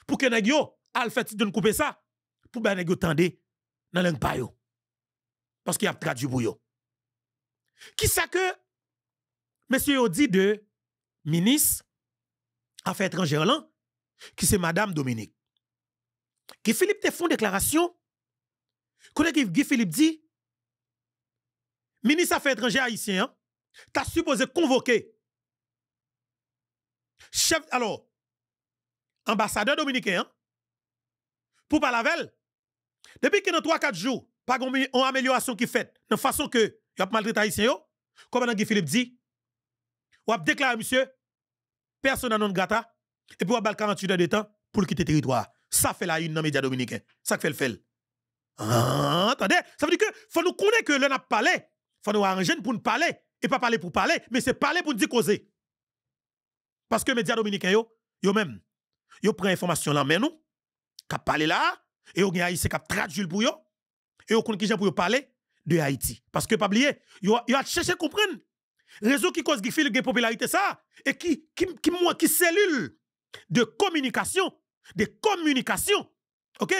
Pour que nèg yo al fait de couper ça. Pour ben nèg yo tande dans langue yo. Parce qu'il a traduit pour. Qui ça que monsieur yo dit de ministre affaires étrangères là qui c'est madame Dominique. Guy Philippe te font déclaration. Quand Guy Philippe dit? Ministre affaires étrangères haïtien hein, t'as supposé convoquer chef alors ambassadeur dominicain hein, pour parler avec depuis que dans 3 4 jours pas une amélioration qui fait de façon que y a maltraité haïtien comme Guy Philippe dit ou a déclaré monsieur personne non grata et puis on a 48 heures de temps pour quitter le territoire. Ça fait la une dans les médias dominicains. Ça fait le fait ah, attendez ça veut dire que faut nous connaître que l'on a parlé. Faut nous arranger pour nous parler et pas parler pour parler mais c'est parler pour nous dire causer parce que les médias dominicains yo yo même yo prend information là mais nous parler là et yo gen haïtien qui traduit pour yo et yo connaît qui pour parler de Haïti parce que pas oublier yo yo a chercher comprendre Réseau qui cause qui la popularité ça et qui qui qui moi qui cellule de communication, de communication. OK?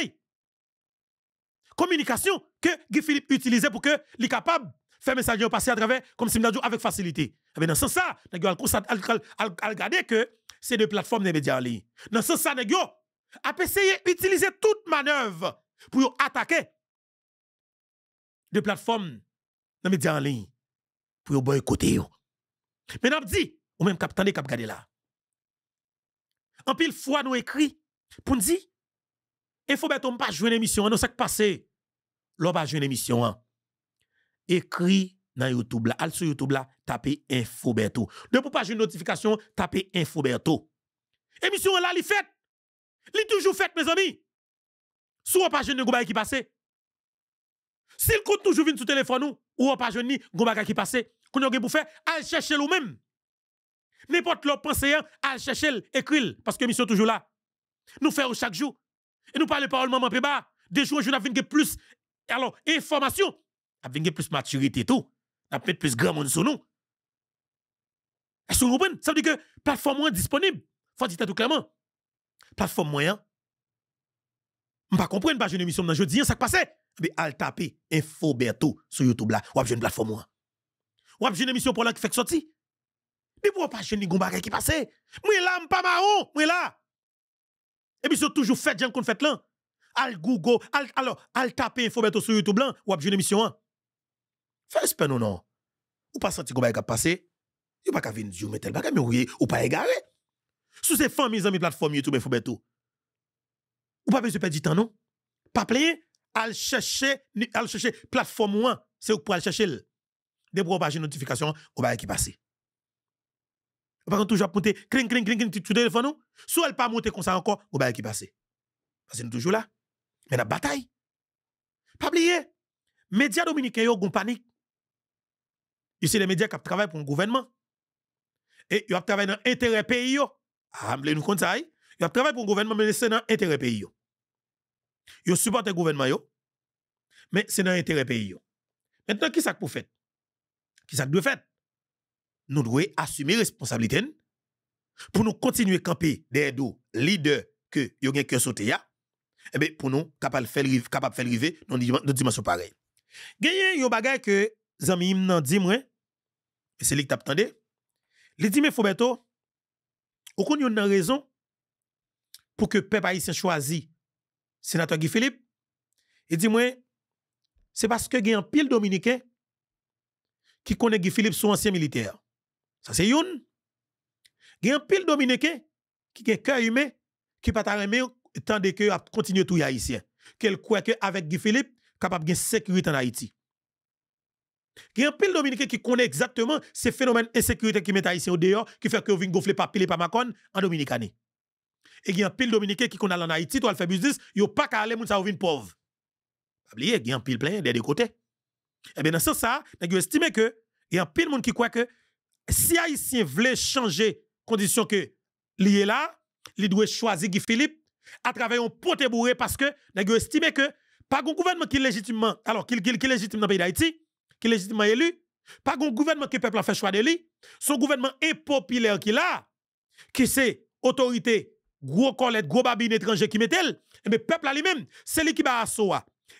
Communication que Guy Philippe utilisait pour que les capable faire message passer à travers comme si avec facilité. Bien dans ce sens ça, al regarder que c'est des plateformes des médias en ligne. Dans ce sens ça, nèg a essayé d'utiliser toute manœuvre pour attaquer des plateformes des médias en ligne pour boycotter. Mais n'a dit ou même cap tande cap garder là. En pile fois nous écrit pour nous dire il faut pas jouer une émission, non ça passé. L'on pas jouer une émission. Hein. Écrit dans YouTube là, al sur YouTube là, tapez Infoberto. Ne pour pas une notification, tapez Infoberto. Émission là, li fait. Li toujours fait mes amis. Soit pas jeune de qui passé. S'il compte toujours venir sur téléphone ou pas jeune ni qui passé, qu'on a pour faire, allez chercher nous même. N'importe l'autre pensée, allez chercher, écrit, parce que mission toujours là. Nous faisons chaque jour. Et nous parlons parole maman bas. Des jours, je n'ai plus, alors, information, avec plus maturité tout. N'a peut plus grand monde sur nous. Est-ce que vous comprenez? Ça veut dire que plateforme moins disponible. Faut dire tout clairement. Plateforme moyen. Je ne comprends pas une émission dans jeudi, ça passe. Mais al taper info Berto sur YouTube là, ou une plateforme moi. Ou une émission pour là qui fait sorti. Mais pourquoi pas jeune bagay qui passe Moi là, pas marron, moi là. Et puis c'est toujours fait gens qu'on fait là. Al Google, al alors al taper info Berto sur YouTube là, ou une émission. Fais respect non non? Ou pas senti gon bagay qui passe Yo pas ka venir dire mais tel bagay mais ou pas égaré? Sous ces familles amis plateforme YouTube info Berto. Ou pas besoin de perdre du temps non? Pas plaisir al chercher al chercher plateforme moi c'est pour aller chercher des propager notification au bail qui passe par contre toujours monter cling cling cling tu téléphone nous soit elle pas monter comme ça encore au bail qui passe parce que nous toujours là. Mais la bataille. Pas oublier médias dominicains yo gon panique ici les médias qui travaillent pour le gouvernement et ils travaillent dans intérêt pays ah nous compte ça ils travaillent pour le gouvernement mais c'est dans intérêt pays yo Yo supporte le gouvernement yo, mais c'est dans l'intérêt pays yo. Maintenant, qui ça pour faire? Qui ça doit faire? Nous devons assumer responsabilité pour nous continuer à camper des dos leader que yo gen que sauté ya. Eh bien, pour nous capable faire capable faire river dans dimension pareille. Gagné yo bagay que zami nan di moi et c'est lui qui t'attendait. Il dit mais Fobeto, ou kon yon raison pour que peuple haïtien choisi sénateur Guy Philippe, il dit moi, c'est parce que il y a un pile dominicain qui connaît Guy Philippe son ancien militaire. Ça c'est une. Il y a un pile dominicain qui a un cœur humain qui pas aimer tant que a continuer tout haïtien. Qu'elle croit que avec Guy Philippe capable de sécurité en Haïti. Il y a un pile dominicain qui connaît exactement ces phénomènes d'insécurité qui mettent haïtien au dehors qui fait que vous gonfler pas pile pas macon en Dominicanie et il y a un pile dominicain qui connaît en Haïti, toi, fait business, yo pas qu'à aller, moun sa vin pauvre. Il y a un pile plein des deux côtés. Eh bien, dans ce sens, ça, estimé que, il y a un pile monde qui croit que, si Haïtien voulait changer condition que, li est là, il doit choisir Guy Philippe, à travers un pote bourré, parce que, vous estimé que, Pas un gouvernement qui légitimement, alors qui, est légitime dans le pays d'Haïti, qui est légitimement élu. Pas un gouvernement qui le peuple a fait choix de lui. Son gouvernement impopulaire qui a, qui c'est autorité, gros colette, gros babine étranger qui met elle, mais peuple à lui-même, c'est lui qui va à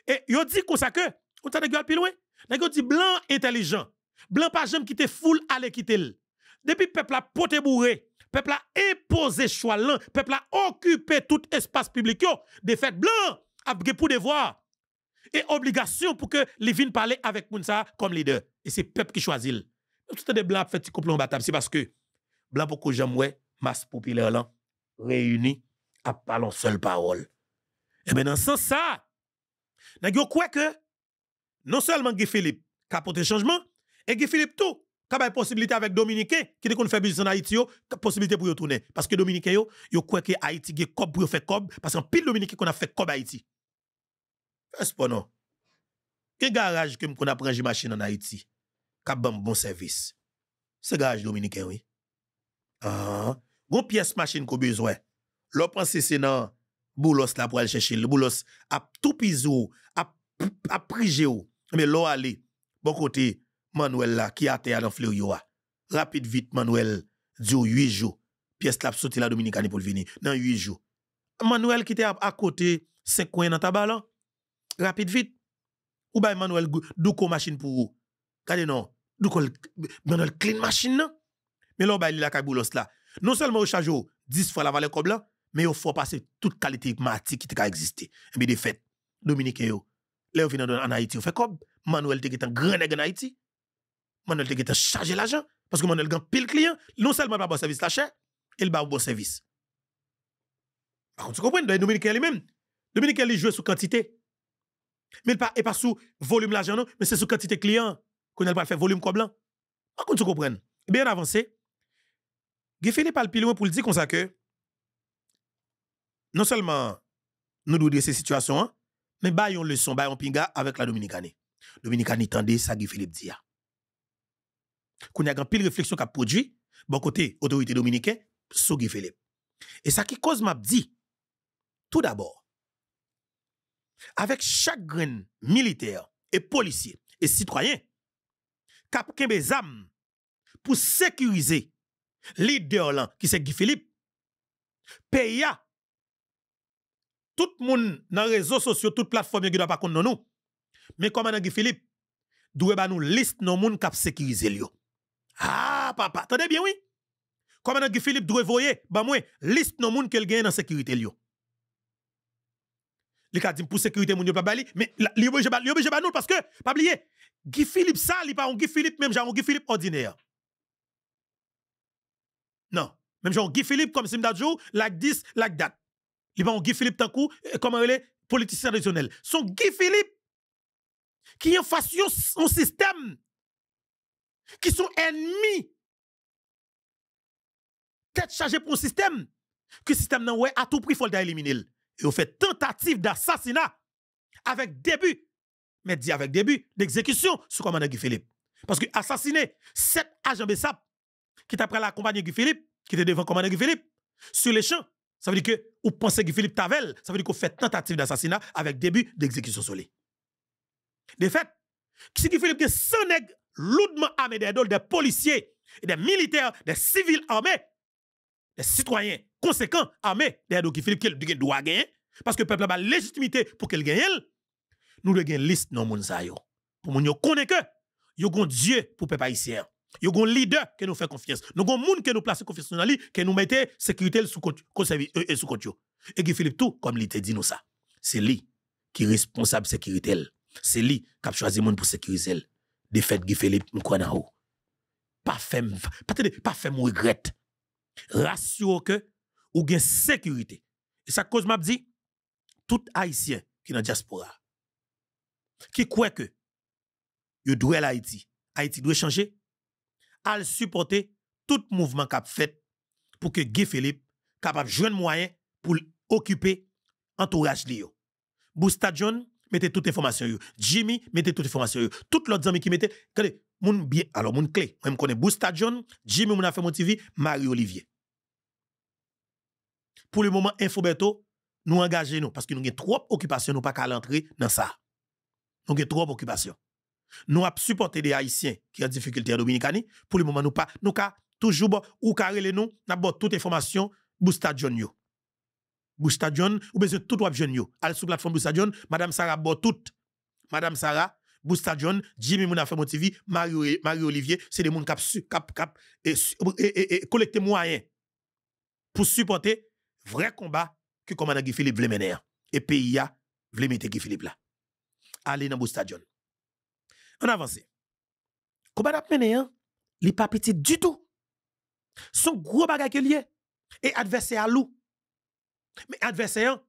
Et il dit comme ça que, on t'a plus loin. Il dit blanc intelligent, blanc pas jamais qui te foule à quitter. Depuis peuple a poté bourré, peuple a imposé choix là, peuple a occupé tout espace public de fait blanc a pour devoir et obligation pour que les viennent parler avec Mounsa comme leader. Et c'est peuple qui choisit. Tout des blancs fait complot bataille, c'est parce que blanc pour que j'aime masse populaire là réunis à parler seule parole. Et bien dans ce sens ça, n'a quoi que non seulement Guy Philippe qui a porté changement et Guy Philippe tout quand une possibilité avec Dominicain qui dit qu'on fait business en Haïti, possibilité pour y tourner. Parce que Dominicain, yo, yo quoi que Haïti a cob pour faire cob, parce qu'en pile Dominicain qu'on a fait cob Haïti. Est-ce pas non? Quel garage que qu'on a pris machine en Haïti, qui a bon service? C'est garage Dominicain, oui. Ah, bon pièce machine qu'on besoin. L'on pense c'est dans boulos pour aller chercher le boulos a tout piso, a a prigé mais l'eau aller bon côté Manuel là, qui a été dans Fleurio. Rapide vite, Manuel, dit 8 jours. Pièce là, sauter la Dominicane pour venir. Dans 8 jours. Manuel qui était à, côté, 5 coins dans ta balle. Rapide vite. Ou bien Manuel, douko machine pour vous. Regardez non. Douko, Manuel clean machine non? Mais là, il a la boulos là. Non seulement au charge 10 fois la valeur comme là, mais il faut passer toute qualité matique qui a existé. Et bien, de fait, Dominicain yo, là, vient en Haïti, on fait comme Manuel était un grand en Haïti. Manuel te chargé chargé l'argent parce que Manuel gagne pile client, non seulement pas bon service la cher, il ba bon service. Par contre, tu comprends, Dominique lui-même, Dominique il joue sous quantité. Mais il et pas sous volume l'argent non, mais c'est sous quantité client qu'on a pas faire volume comme blanc. Par contre, tu comprends. Bien avancé. Guy Philippe pas le loin pour le dire comme ça que non seulement nous devons ces situations, hein, mais baillons leçon, baillons pinga avec la Dominicane. Dominicane tendait ça Guy Philippe dit qu'on a une pile réflexion qu'a produit bon côté autorité dominicaine sur Guy Philippe. Et ça qui cause m'a dit tout d'abord avec chaque militaire et policier et citoyen cap des âmes pour sécuriser leader là qui c'est Guy Philippe pays tout le monde dans les réseaux sociaux, toute plateforme qui doit pas nous. Mais comme Guy Philippe, doit ba nous liste non moun cap sécuriser lui. Ah, papa, attendez bien, oui. Comment Guy Philippe doit voyer, bah moi, liste non moun qu'elle gagne dans sécurité li. Li ka dit pour sécurité moun yo pas bali, mais li oblige ba li nous parce que pas oublier, Guy Philippe ça, li pas un Guy Philippe même genre un Guy Philippe ordinaire. Non, même genre Guy Philippe comme si m'dadjou, like this, like that. Li pas un Guy Philippe tankou, comment il est politicien traditionnel. Son Guy Philippe qui en face un système qui sont ennemis, tête chargée pour un système, que système nan ouais à tout prix faut l'éliminer. Et on fait tentative d'assassinat avec début, mais dit avec début d'exécution sur commandant Guy Philippe. Parce que assassiner sept agents BESAP qui t'a pris la compagnie Guy Philippe, qui était devant commandant Guy Philippe, sur les champs, ça veut dire que vous pensez Guy Philippe Tavel, ça veut dire qu'on fait tentative d'assassinat avec début d'exécution sur lui. De fait, si Guy Philippe est 100 nègres lourdement armés des des policiers, des militaires, des civils armés, des citoyens conséquents armés des qui Philippe doit gagner parce que le peuple a la légitimité pour qu'il gagne. Nous devons une liste non moun. Pour nous que yo gon Dieu pour peuple haïtien. Yo gon leader que nous fait confiance. Nous gon moun que nous place confiance dans que nous sécurité sous compte euh, compte Et Guy Philippe tout comme il te dit nous ça. C'est lui qui est responsable sécurité. C'est lui qui a choisi moun pour sécuriser de fait Guy Philippe nan haut. Pas fait pas fait regrette. Rassure que ou gen sécurité. Et ça cause m'a dit tout haïtien qui dans diaspora qui croit que yo doit l'Haïti, Haïti doit changer, al supporter tout mouvement qu'a fait pour que Guy Philippe capable joindre moyen pour occuper entourage li yo. Bousta John mettez toute information yo. Jimmy, mettez toute information yo. Tout l'autre amis qui mettez, moun bien, alors moun clé, moi me connais Boosta John, Jimmy moun a fait mon TV, Marie Olivier. Pour le moment, Infobeto, nous engager nous parce que nous avons trop d'occupations, nous pas qu'à dans ça. Nous avons trop d'occupations. Nous avons supporté des Haïtiens qui ont des difficultés en Dominicanie. Pour le moment, nous pas, nous avons toujours, ou carré nous, nous avons toute information, Boustadion yo. Boustadion, ou besoin tout wap jeune yo. Al sur plateforme Boustadion, Madame Sarah bo tout. Madame Sarah, Boustadion, Jimmy Mouna Femo TV, Mario, Olivier, c'est des gens qui cap, cap, et, moyens pour supporter vrai combat que commandant Guy Philippe voulait mener. Et pays a voulait mettre Guy Philippe là. Allez dans Boustadion. On avance. Combat n'a hein, il pas petit du tout. Son gros bagage que lié. Et adversaire loup. Mais adversaire,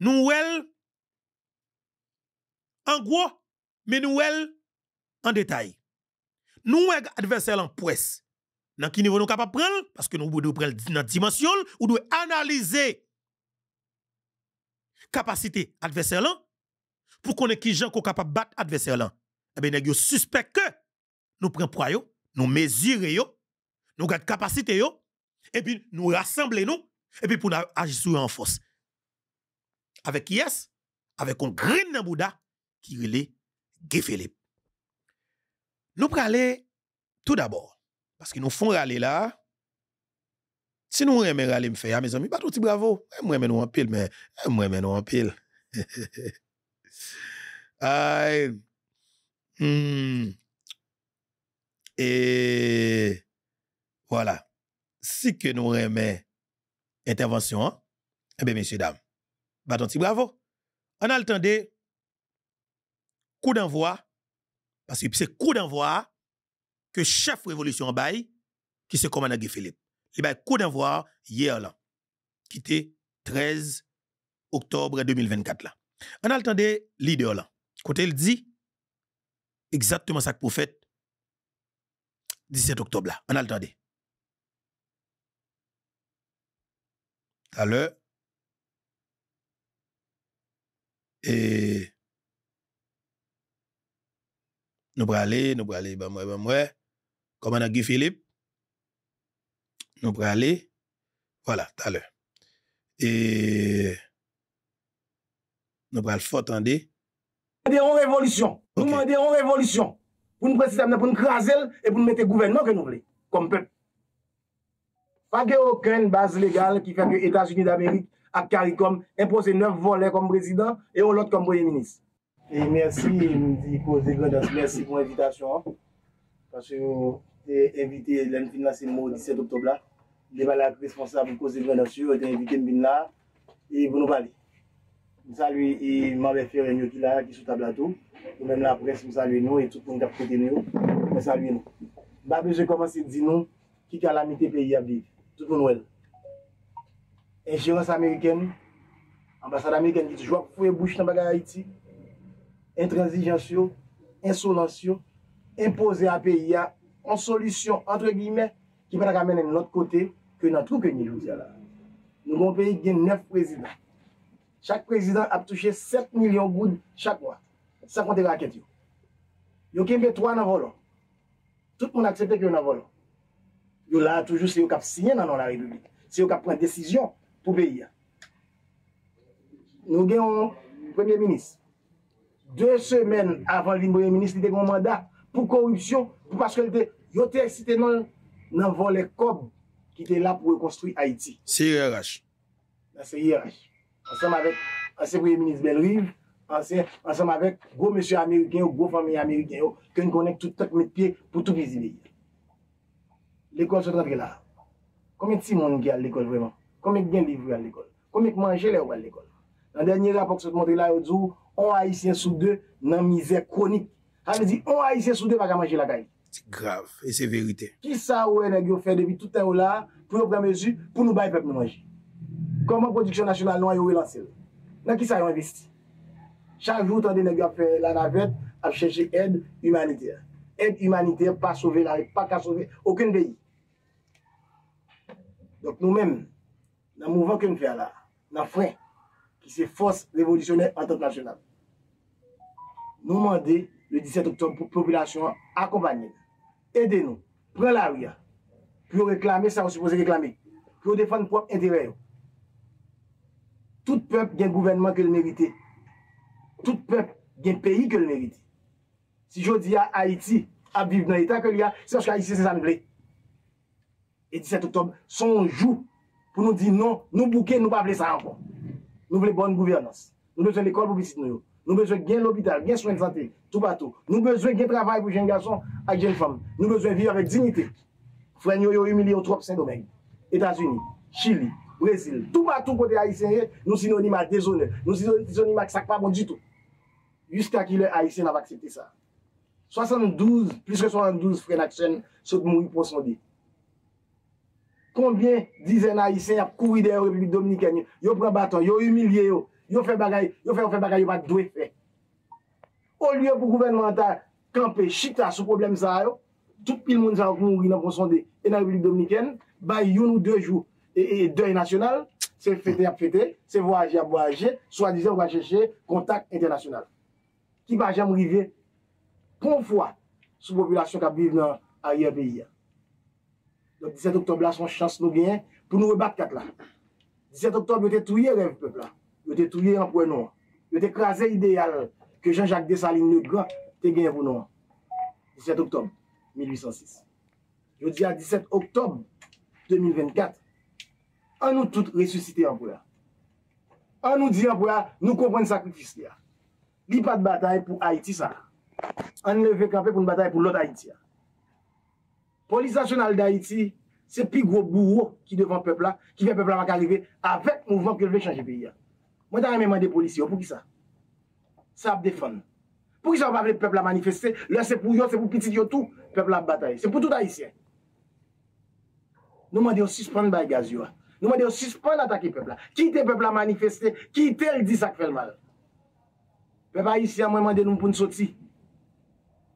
nous en gros, mais nous en détail. Nous adversaire en presse. Dans quel niveau nous capable prendre? Parce que nous devons prendre dans dimension ou devons analyser capacité adversaire là pour connaître qui gens capable battre adversaire là. Eh bien nous suspect que nous prenons poids nous mesurons nous avons capacité et puis nous rassembler nous et puis pour agir en force. Avec qui est Avec un grand Bouddha qui est Guy Philippe. Nous aller tout d'abord, parce que nous font aller là. Si nous aimons aller me faire, mes amis, pas tout bravo. Eh, moi, nous en pile, mais eh, moi, nous en pile. [LAUGHS] Hmm. Et voilà. Si que nous aimons intervention, hein? eh bien, messieurs, dames, bâton bravo. On a le temps de coup d'envoi, parce que c'est coup d'envoi que chef révolution bail, qui se commande Guy Philippe. Il bail coup d'envoi hier là, qui était 13 octobre 2024 là. On a le leader là. Côté il dit exactement ça que fait 17 octobre là. On a le à l'heure. Et nous allons aller, nous allons aller, ben moi, ben moi, Komanan Guy Philippe, nou prale, wala, talè. E, nou prale fote an de. Nou mande yon revolisyon, nou mande yon revolisyon, pou nou prese samne, pou nou krasel, e pou nou mette gouvenman ke nou vle, kom pep. Pa ge oken base legal ki fèk yo Etats-Unis d'Amerik ak Karikom impose 9 volè kom prezident e ou lot kom premier ministre. E mersi, mou di koze Grandas, mersi pou invitasyon an. Pache yon evite lèm fin la se mou 17 oktob la. Lè ba la responsable kouze vren dansyo, yon evite mbin la, yon bono bali. Mousa lwi, yon mabè fè renyo ki la, ki sou tabla tou. Yon mèm la pres, mousa lwi nou, yon tout moun kap kote nou, mousa lwi nou. Babè jè komanse di nou, ki kalamite peyi ap viv. Tout moun wèl. Injirans Ameriken, ambasade Ameriken ki toujwa pou fwe bouch nan bagay Haiti, intransijansyo, insonansyo, impose a peyi ya an solusyon, entre guimè, ki pata kamene l'ot kote, ke nan trou ke nye joudia la. Nou moun peyi gen 9 prezident. Chak prezident ap touche 7 milyon goud chak mwa. Sa konti raket yo. Yo kembe 3 nan volon. Tout moun aksepte ki yo nan volon. Yo la toujou se yo kap siyen nan nan la republik. Se yo kap pren desisyon pou peyi ya. Nou gen yon premier ministre. Deux semaines avant l'imboye ministre, li te kon mandat pou korupsyon, pou paske lte yote eksite nan nan vole kob ki te la pou rekonstruy Haiti. CIRH. La CIRH. Ansem avèk, ansem pou Eminis Belrive, ansem avèk gwo mèsyon Amerikèn yo, gwo famè Amerikèn yo, kèn konèk toutak mèt piè pou tout vizile. L'ekol sou tratre la. Komèk ti moun ki al l'ekol vreman? Komèk gen livri al l'ekol? Komèk manje lè ou al l'ekol? Nan denye rapok sou te montre la yo dzou, on Haitien sou de nan mizè kronik Sa vle di, on oh, haïsien ah, sou de pa ka manje la kaye. C'est grave, et c'est vérité. Ki sa ouè nèk yo fè debi tout an ou la, pou nou pran mesu, pou nou baye pep nou manje. Koman produksyon nasyonal nou an yo wè lansè lè? Nan ki sa yo investi? Chak jou tande nèk yo ap fè la navette, ap chèche ed humanitèr. Ed humanitèr pa souve la, pa ka souve, okèn beyi. Donk nou mèm, nan mouvan ke nou fè la, nan fwen, ki se fos revolisyonè an tot nasyonal. Nou mande, le 17 oktob pou populasyon akompanyen. Ede nou, pren la ou ya, pou yo reklame sa ou suppose reklame, pou yo defan pou ap entere yo. Tout pep gen gouvenman ke l merite. Tout pep gen peyi ke l merite. Si jodi ya Haiti ap vive nan etat ke li ya, se wach ka Haiti se san ble. E 17 oktob, son jou pou nou di non, nou bouke, nou pa ble sa ankon. Nou ble bonne gouvernance. Nou ble jen l'ekol pou bisit nou yo. Nous besoin de l'hôpital, bien soins de santé, tout partout. Nous besoin de travail pour jeunes garçons et jeunes femmes. Nous besoin de vivre avec dignité. Frère, nous sommes humiliés au trop Saint-Domingue. États-Unis, Chili, Brésil, tout partout côté haïtien, nous synonymes à déshonneur. Nous synonymes à ça pas bon du tout. Jusqu'à qui les haïtiens n'ont accepté ça. 72, plus que 72 frères d'action sont morts pour son dit. Combien dizaines haïtiens ont couru derrière la République dominicaine, ils prennent bâton, ils humilié. Yo. yo fè bagay, yo fè, yo fè bagay, yo pa dwe fè. O liye pou gouvernemental kampe chita sou problem sa yo, tout pil moun sa akoun ou nan konsonde e nan Republik Dominiken, bay yon ou de jou e, e dèy nasyonal, se fète ap fète, se voyaje ap voyaje, swa dize ou va chèche kontak internasyonal. Ki ba jam rive pon fwa sou populasyon ka biv nan a yon peyi ya. Le 17 oktob la son chans nou genyen pou nou rebat kat la. 17 oktob yo te touye rev pepla. yo te touye an pou e non. Yo te krasè ideal ke Jean-Jacques Dessalines le Grand te gen pou non. 17 oktob 1806. Yo di a 17 oktob 2024, an nou tout resusite an pou la. An nou di an pou la, nou kompren sakrifis li a. Li pa de batay pou Haiti sa. An leve kapè pou nou batay pou lot Haiti a. Polis nasyonal d'Haïti, se pi gro bourreau ki devan pepla, ki ven pepla wak arrive, avèk mouvman ke lve chanje peyi ya. Mwen ta remenman de polisyon, pou ki sa? Sa ap defan. Pou ki sa ap avle pepl a manifeste, lè se pou yo, se pou pitit yo tou, pepl a batay. Se pou tout haisyen. Nou mwen de yo suspande bay gaz yo. Nou mwen de yo suspande atake pepl a. Ki te pepl a manifeste, ki te l di sak fel mal. Pepl a haisyen mwen mwen de nou pou n soti.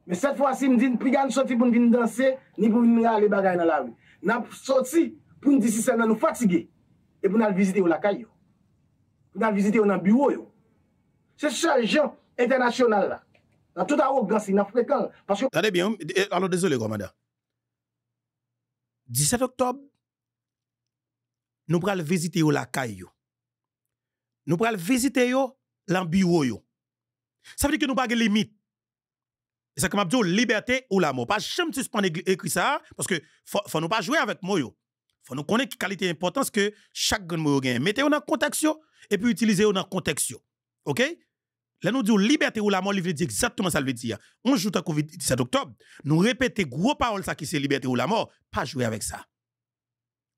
Men set fwa si m din, pi gan soti pou n vin danse, ni pou vin nga ale bagay nan la vi. Nan soti pou n disi sel nan nou fatige, e pou nan visite yo lakay yo. Nous visiter dans le bureau. C'est ce gens international là. Dans toute arrogance, il n'a fréquent. Parce que. Attendez bien, alors désolé, commandant. 17 octobre, nous allons visiter la caille. Nous allons visiter le bureau. Ça veut dire que nous n'avons pas de limite. C'est comme dit liberté ou la mort. Pas jamais suspendre écrit ça parce que faut, faut nous pas jouer avec moi. Faut nous connaître qualité importance que chaque grand mot gagne. Mettez-vous dans contexte et puis utilisez-vous dans contexte. OK? Là nous disons liberté ou la mort, il veut dire exactement ça veut dire. On joue à Covid 17 octobre, nous répétons gros paroles ça qui c'est liberté ou la mort, pas jouer avec ça.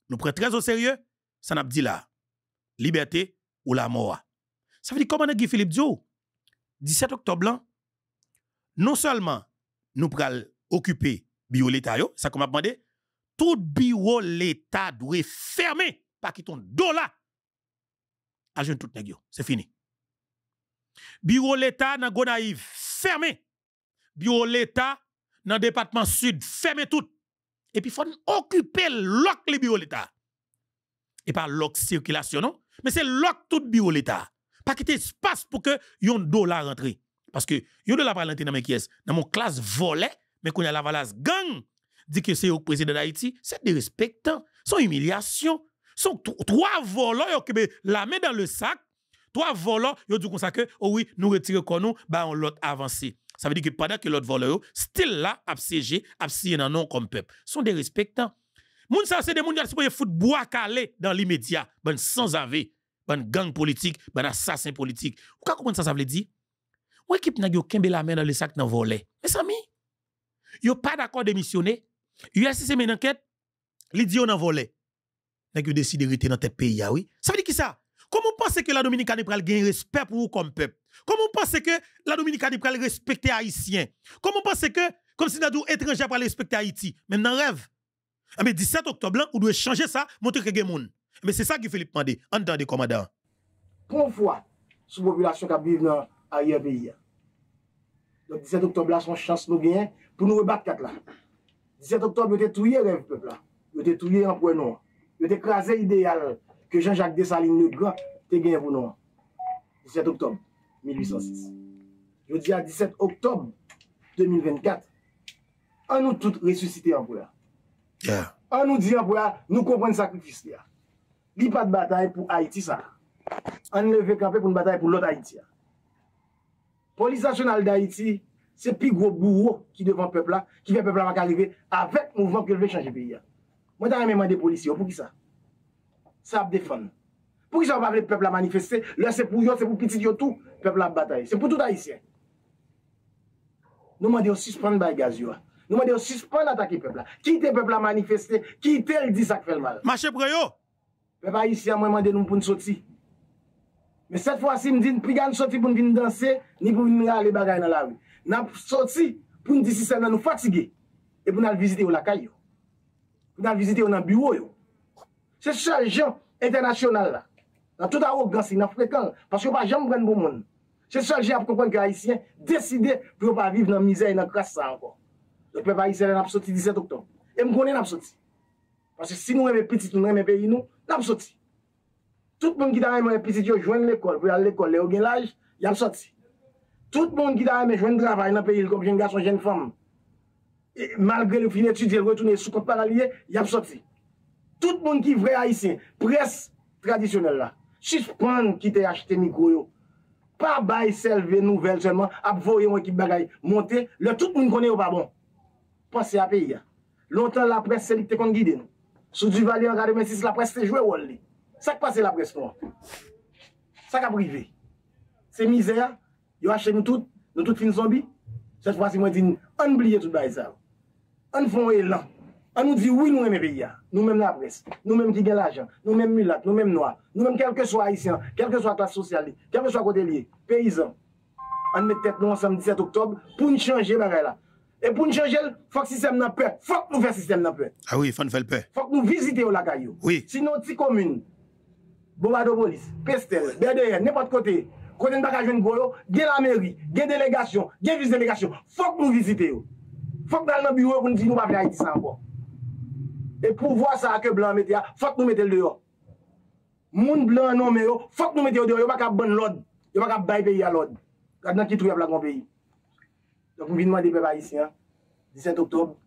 Nous prenons très au sérieux, ça n'a dit là. Liberté ou la mort. Ça veut dire comment Guy Philippe Dio? 17 octobre non seulement nous pral occuper bio l'État, ça comme a demandé, tout bio l'État doit fermer, pas qui ton dollar à jeune tout nèg c'est fini. Bureau l'État dans Gonaïve fermé. Bureau l'État dans département sud fermé tout. Et puis faut occuper lock les bureaux l'État. Et pas lock circulation non, mais c'est lock tout bureau l'État. Pas quitter espace pour que yon dollar rentre. Parce que yon de la parler dans mes caisses, dans mon classe volé, mais qu'on a la valasse gang, dit que c'est au président d'Haïti, c'est dérespectant, son humiliation. Son trois voleurs qui la main dans le sac, trois voleurs, ils dit comme ça que, oh oui, nous retirons comme nous, bah on l'autre avancé. Ça veut dire que pendant que l'autre voleur, still là, absiégé, absiégé dans non comme peuple. Sont des respectants. Moun ça, c'est des moun qui foot bois calé dans l'immédiat, ben sans ave, ben gang politique, ben assassin politique. Vous comprenez ça, ça veut dire? Ou équipe n'a kembe la main dans le sac dans volé. Mes amis, yo pas d'accord démissionner. USC men enquête, li dit on en volé. N'a yo décidé rester dans tête pays oui? Ça veut dire qui ça? Comment pensez que la Dominicane pral gagner respect pour vous comme peuple? Comment pensez que la Dominicane pral respecter haïtien Comment pensez que comme si nous étranger pral respecter Haïti? Même dans rêve. Mais 17 octobre là, on doit changer ça, montrer que monde. Mais c'est ça que Philippe demandé. Entendez commandant. Pour fois sous population qui vit dans ailleurs pays. Le 17 octobre là, son chance nous gagne pour nous rebattre là. 17 octobre, il a tué le peuple là. Il a tué en point. yo te krasè ideal ke Jean-Jacques Dessalines nou gran te gen pou nou. 17 oktob 1806. Yo di a 17 oktob 2024, an nou tout resusite an pou la. Yeah. An nou di an pou la, nou kompren sakrifis li a. Li pa de batay pou Haiti sa. An leve kapè pou batay pou lot Haiti a. Polis nasyonal d'Haïti, se pi gwo bourou ki devan pepla, ki ven pepla wak arrive, avèk mouvman ke lve chanje peyi ya. Mwen ta remen mande polisyon, pou ki sa? Sa ap defan. Pou ki sa wap avle pepl a manifeste, lè se pou yo, se pou pitit yo tou, pepl a batay. Se pou tout haisyen. Nou mande yo suspande bay gaz yo. Nou mande yo suspande atake pepl a. Kite pepl a manifeste, kite l di sak fel mal. Mache preyo! Pepl a haisyen mwen mande nou pou n soti. Men set fwa si m din, pi gan soti pou n vin danse, ni pou vin rale bagay nan la vi. Nan soti pou n disi sen nan nou fatige, e pou nan vizite ou la kayo. nan vizite yo nan bureau yo. Se sa jan internasyonal la. Nan tout a ou gansi, nan frekal. Paske yo pa jan mwen bon moun. Se sa jan ap kompon ki Haitien deside pou yo pa vive nan mizay nan kras sa ankon. Le pep Haitien nan ap soti 17 oktob. E m konen nan ap soti. Paske si nou eme pitit, nou eme peyi nou, nan ap soti. Tout moun ki da eme pitit yo jwen l'ekol. Pou yal l'ekol, le yo gen laj, yal soti. Tout moun ki da eme jwen travay nan peyi, kom jen gason, jen fam. malgre le fin etudye, retoune sou kote paralye, yap soti. Tout moun ki vre haisyen, pres tradisyonel la, suspande ki te achete mikro yo. Pa bay selve nouvel selman, ap voye yon ekip bagay, monte, le tout moun bon. kone yo pa bon. Pase a peyi ya. Lontan la pres se li te kon gide nou. Sou du vali an gade men si la pres te jwe wol li. Sak pase la pres nou an. Sak ap rive. Se mizè ya, yo achete nou tout, nou tout fin zombi, set fwa si mwen din, anbliye tout bay sa ou. An fon e lan. An nou di, oui nou eme pe ya. Nou menm la pres. Nou menm ki gen la jan. Nou menm mulat. Nou menm noa. Nou menm kelke so haisyan. Kelke so a klas sosyal li. Kelke so a kote liye. Peyizan. An met tet nou ansam 17 oktob pou n chanje bagay la. E pou n chanje l, fok sistem nan pe. Fok nou fe sistem nan pe. Ah oui, fon fel pe. Fok nou vizite yo la kayo. Oui. Sinon ti komune. Bombado Bolis, Pestel, BDR, nepot kote, kote n baka jwen goyo, gen la meri, gen delegasyon, gen viz delegasyon, fok nou vizite yo. Fok dal nan biwo pou nou di nou pa vle Haiti sa anko. Bon. E pou vwa sa ke blan mette ya, fok nou mette l deyo. Moun blan nan me yo, fok nou mette yo deyo, yo pa ka bon lod. Yo pa ka bay peyi a lod. Kad nan ki trouye blan kon peyi. Dok mou vinman de pepa Haitien, 17 oktob,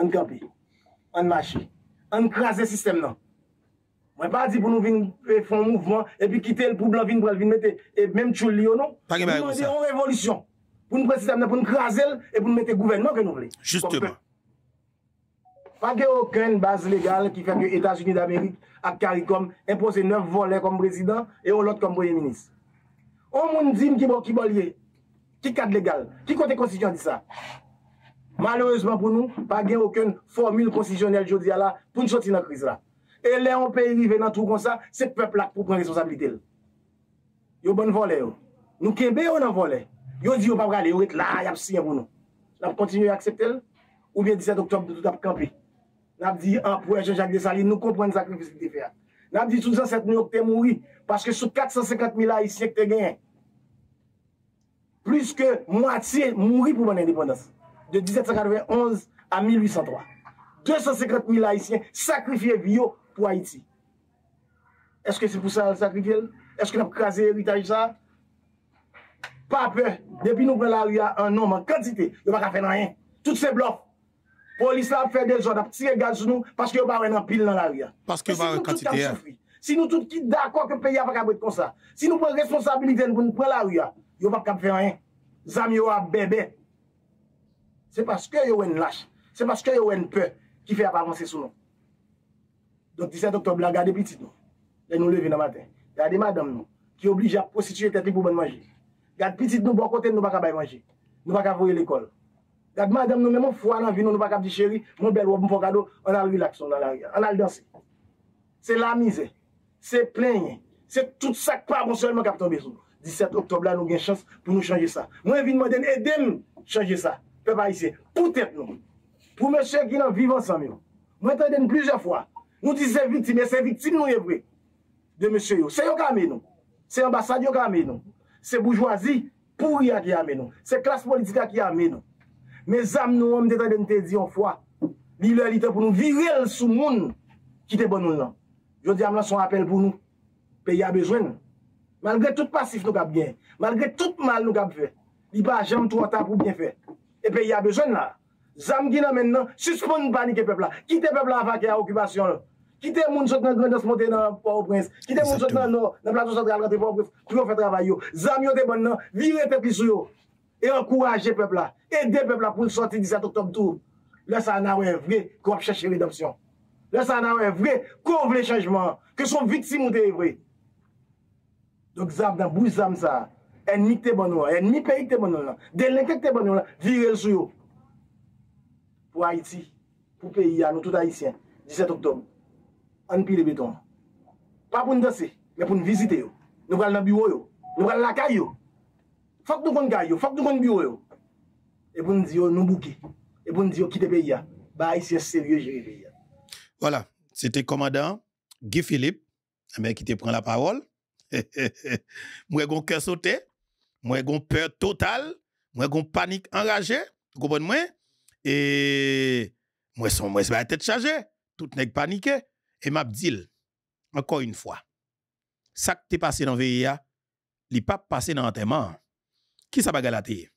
an kampi, an machi, an krasi sistem nan. Mwen pa di pou nou vin fon mouvman, epi kite l pou blan vin pral vin mette, e menm chou li yo non. Mwen di yon revolisyon. Mwen di yon revolisyon. Pou nou presisem nan pou nou krazel, e pou nou mette gouvenman ke nou vle. Justeman. Pake oken baz legal ki fèk yo Etats-Unis d'Amerik ak Karikom impose 9 volè kom prezident, e ou lot kom boye minis. Ou moun dim ki bolye, ki kat legal, ki kote konstitusyon di sa. Malouzman pou nou, pake oken formule konstitusyonel jodi ala, pou nou choti nan kriz la. E le an peyi rive nan tou kon sa, se pepl ak pou pren responsabilite l. Yo bon vole yo. Nou kembe yo nan vole. Yo di yo pa prale, yo et la, yap siyen pou nou. N ap kontinu akseptel, ou bien 17 oktob tout ap kampi. N ap di, ah, an pou e Jean-Jacques Dessalines, nou kompren sakrifis ki te fe a. N ap di, tout zan 7 milyon ki te mouri, paske sou 450 mila isyen ki te genyen. Plus ke mwatiye mouri pou ban indépendance. De 1791 a 1803. 250 mila isyen sakrifye vyo pou Haiti. Eske se pou sa sakrifye? Eske n ap kaze eritaj sa? pa pe, depi nou pre la ria an nom an kantite, yo pa ka fe nan yen. Tout se blof. Polis la fe de zon ap tire gaz sou nou, paske yo pa wè nan pil nan la ria. Paske yo pa wè kantite ya. Si nou tout ki d'akwa ke peyi a pa ka bret kon sa, si nou pre responsabilite nou pre la ria, yo pa ka fe nan yen. Zam yo ap bebe. Se paske yo wè n lache, se paske yo wè n pe, ki fe ap avanse sou nou. Don 17 oktob la gade pitit nou, le nou leve nan maten, gade madam nou, ki oblige ap prostituye tetli pou ban manje. Gade pitit nou bon kote nou baka bay manje. Nou baka voye l'ekol. Gade madame nou mèman fwa nan vi nou nou baka di chéri, moun bel wop mou fwa gado, an al relaxon, an al dansi. Se la mize, se plenye, se tout sak pa bon solman kap ton bezou. 17 oktob la nou gen chans pou nou chanje sa. Mwen vin mwen den edem chanje sa. Pe pa isye, pou tèt nou. Pou mè chèk ki nan vivan san mè. Mwen ten den plizè fwa. Nou di se vitime, se vitime nou ye vwe. De mè chè yo. Se yo kame nou. Se ambasade yo kame nou. c'est bourgeoisie pour y a qui amène nous. C'est classe politique qui amène nous. Mes âmes nous hommes d'état de te dire une fois, l'illégalité pour nous virer sous monde qui te bon nous là. Je dis à moi son appel pour nous. Pays a besoin. Malgré tout passif nous avons bien, malgré tout mal nous avons fait, il pas jamais trop tard pour bien faire. Et pays a besoin là. Zam qui maintenant, suspend panique peuple là. Quitte peuple là avec l'occupation. Kite moun chot nan grandos monte nan Port-au-Prince. Kite moun chot nan nou, nan plato chot nan Port-au-Prince. Pou yo fè travay yo. Zam yo te bon nan, vire pepli sou yo. E ankouraje pepla. Ede pepla pou sorti 17 oktob tou. Lè sa nan wè vre kou ap chèche redopsyon. Lè sa nan wè vre kou vle chanjman. Ke son vitsim ou te vre. Dok zam nan bouj zam sa. Enmi te bon nou, non, enmi peyi te bon nou lan. Delenkek te bon nou lan, non, vire sou yo. Pou Haiti, pou peyi ya, nou tout Haitien. 17 oktob. An pi de beton. Pa pou n dese, me pou n vizite yo. Nou kal nan biwo yo. Nou kal lakay yo. Fak nou kon kay yo, fak nou kon biwo yo. E pou n di yo nou bouke. E pou n di yo kite pe ya. Ba a isye serye jere pe ya. Voilà, c'était commandant Guy Philippe, mais qui te prend la parole. [LAUGHS] moi, j'ai cœur sauté. Moi, j'ai peur totale. Moi, j'ai panique enragée. Vous comprenez-moi? Et moi, c'est la tête chargée. Tout n'est paniqué. Et m'a encore une fois, ça qui t'est passé dans VIA, il pas passé dans l'enterrement. Qui ça va galater?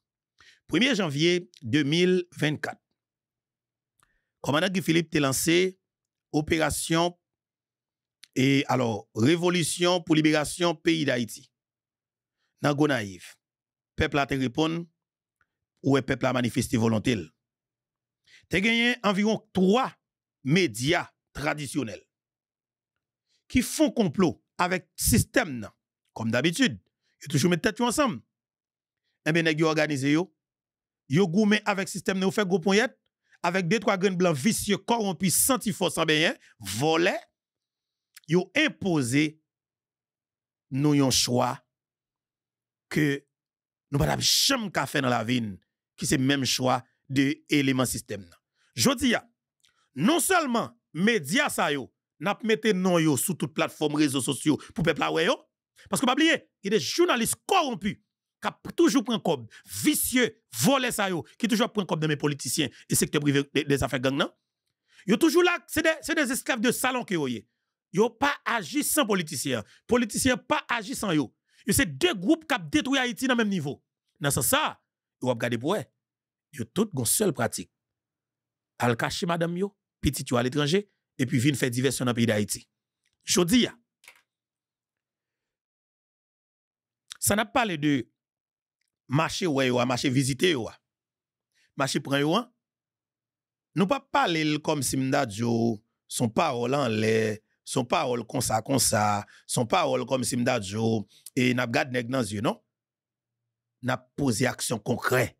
1er janvier 2024. Commandant Guy Philippe t'a lancé opération et alors révolution pour libération pays d'Haïti. Dans Gonaïve, peuple a te ou est peuple a manifesté volonté. Te gagné environ trois médias traditionnels qui font complot avec système comme d'habitude. Ils toujours mettent tête ensemble. Eh bien, ils organisé yo. Yo goumé avec système nan, fait gros avec deux trois graines blancs vicieux corrompus senti force en bien, volé. Yo imposé nous un choix que nous pas jamais faire dans la vie qui c'est même choix de élément système. Jodi ya, non seulement médias ça yo n'a mette non yo sur toute plateforme réseaux sociaux pour peuple la yo parce que pas oublier, il y a des journalistes corrompus qui toujours prend comme vicieux, volé ça yo, qui toujours prend comme de mes politiciens et secteur privé des, affaires gang nan. Yo toujours là, c'est des, des esclaves de salon que yo. Yo pas agi sans politiciens. Politiciens pas agi sans yo. Yo c'est deux groupes qui détruit Haïti dans même niveau. Dans ce ça, yo ap gade pour. Yo tout gon seule pratique. Al cacher madame yo, petit yo à l'étranger et puis vinn faire diversion dans le pays d'Haïti. Jodi ya. Ça n'a pas parlé de marché ouais marché visiter yo. Marché prend. Nous pas parler comme si m'da jo son parole en l'air, son parole comme ça comme ça, son parole comme si m'da jo et n'a gade nèg dans yeux non? N'a posé action concrète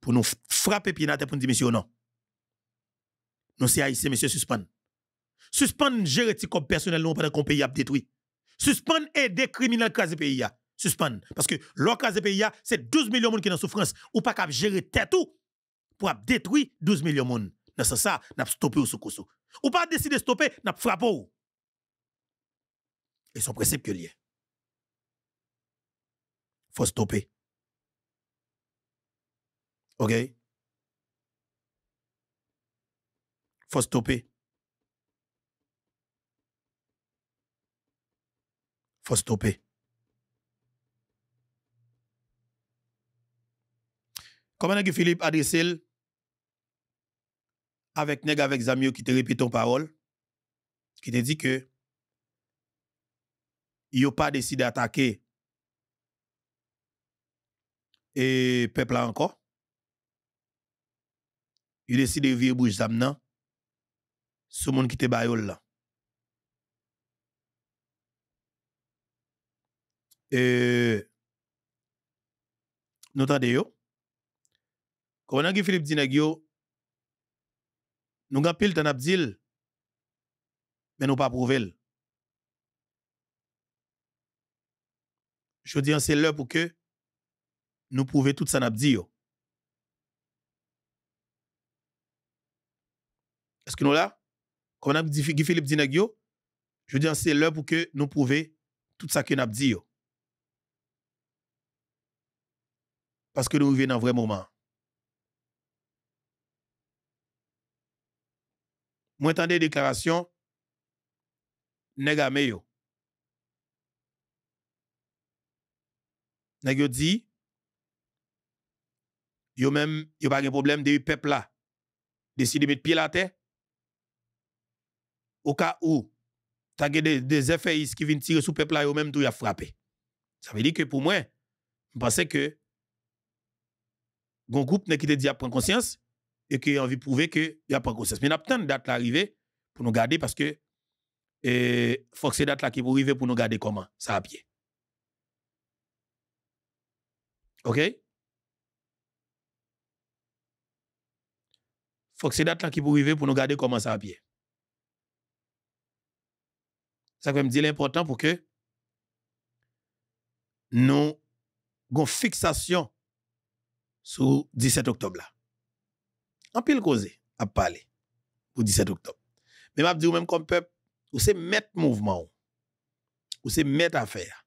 pour nous frapper pied dans pour nous dire monsieur non. Nous c'est haïtien monsieur suspend. Suspend gérer comme personnel nous pendant qu'on pays a détruit. Suspend aider criminel craser pays a. Suspend parce que l'occasion pays a c'est 12 millions de monde qui dans souffrance ou pas cap gérer tête tout pour détruire 12 millions de monde. Dans ce ça, n'a stoppé ou Ou pas décider de stopper, n'a frappé ou. Et son principe que lié. Faut stopper. OK? Faut stopper. Faut stopper. Comment est-ce que Philippe adressé avec nèg avec Zamio qui te répète ton parole, qui te dit que il pas décidé d'attaquer et peuple encore? Il décide de virer bouche zam nan sur monde qui te bayol là. Et nous yo. Comment est-ce que Philippe yo nous avons pile dil, mais nous pas prouvé. Je dis c'est l'heure pour que nous prouvions tout ça n'a. Est-ce que nous là? Comme on a dit Philippe Dineg yo, je dis c'est l'heure pour que nous prouvions tout ça que nous dit Parce que nous vivons dans un vrai moment. Moi, des déclarations, nèg yo. Nèg yo dit, yo même, yo pas de problème de peuple là. Décide de mettre pied la terre. au cas où tu as des, des FAIs qui viennent tirer sous peuple là, eux même tout y a frappé. Ça veut dire que pour moi, je pense que un groupe qui te dit à prendre conscience et qui a envie de prouver qu'il a pas conscience. Mais nous avons date l'arrivée pour nous garder parce que il faut que ces dates là qui pour arriver pour nous garder comment ça à pied. OK? Faut que ces dates là qui pour arriver pour nous garder comment ça à pied. Ça veut me dire l'important pour que nous avons fixation sur 17 octobre là. En pile cause à parler pour 17 octobre. Mais m'a dit même comme peuple, ou c'est mettre mouvement ou c'est mettre affaire.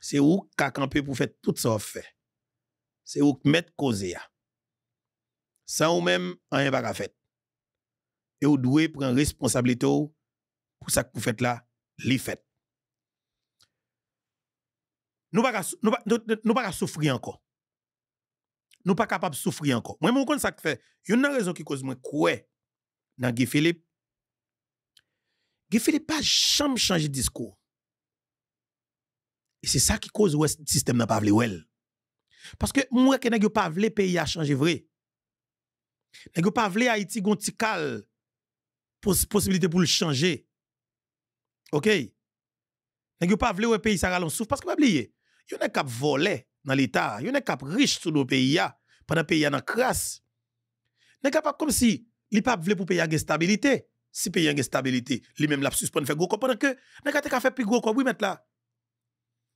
C'est où qu'a campé pour faire tout ça fait. C'est où mettre cause ya. Sans ou même rien pas fait. Et vous devez prendre responsabilité pour ça que vous faites là, li fait. Nous pas nous pas souffrir encore. Nous pas capable de souffrir encore. Moi mon ça que fait, il y a une raison qui cause moi quoi dans Guy Philippe. Guy Philippe pas jamais changer de discours. Et c'est ça qui cause le système n'a pas well. Parce que moi que n'a pas vle pays a changer vrai. N'a pas vle Haïti gon ti possibilité pour le changer. OK? N'a pas vle pays ça ralon souffre parce que pas oublier. Yon a cap voler dans l'état, yon a cap riche sur nos pays pendant pays dans crasse. N'a pas comme si li pas vle pour pays a stabilité? Si pays a stabilité, lui même la suspend faire gros pendant que n'a pas fait plus gros quoi oui mettre là.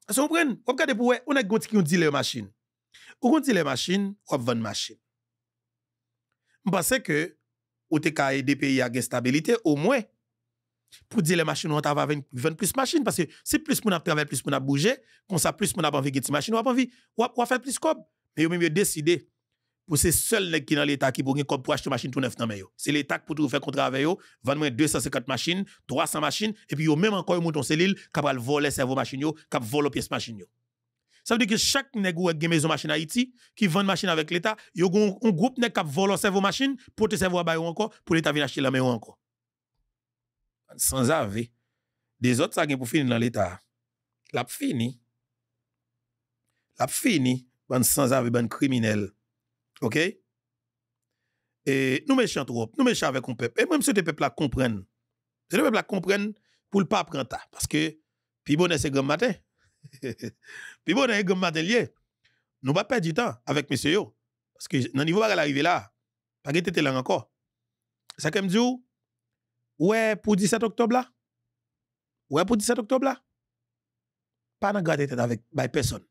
Vous comprenez? Vous regardez pour on a gonti qui ont dit les machines. Ou gonti les machines, ou vendre machine. Je pense que ou te ka aider pays à stabilité au moins pour dire les machines on va vendre plus de machines parce que si plus mon a travailler plus mon a bouger, comme ça plus mon a envie de machine, on va envie ou faire plus cob. Mais yo même décidé pour ces seuls qui dans l'état qui pour pour acheter machine tout neuf. C'est l'état pour tout faire contrat avec yo, vendre 250 machines, 300 machines et puis même encore mouton cellule capable voler cerveau machine cap voler pièce machine. Ça veut dire que chaque nèg ou une maison machine Haïti qui vend machine avec l'état, yo un groupe cap voler cerveau machine pour te cerveau encore pour l'état venir acheter la maison encore. Sans ave. Des autres ça pour finir dans l'état. La fini. La fini, ban sans ave ban criminel. OK? Et nous méchants trop, nous méchants avec un peuple. Et même si le peuple là comprenne. Le peuple là comprenne pour le pas prendre parce que puis bon c'est grand matin. [LAUGHS] puis bon c'est grand matin lié. Nous pas perdre du temps avec monsieur yo parce que dans niveau va arriver là. Pas gêter là encore. Ça que me dit ouais pour 17 octobre là? Ouais pour 17 octobre là? Pas dans garder tête avec by personne.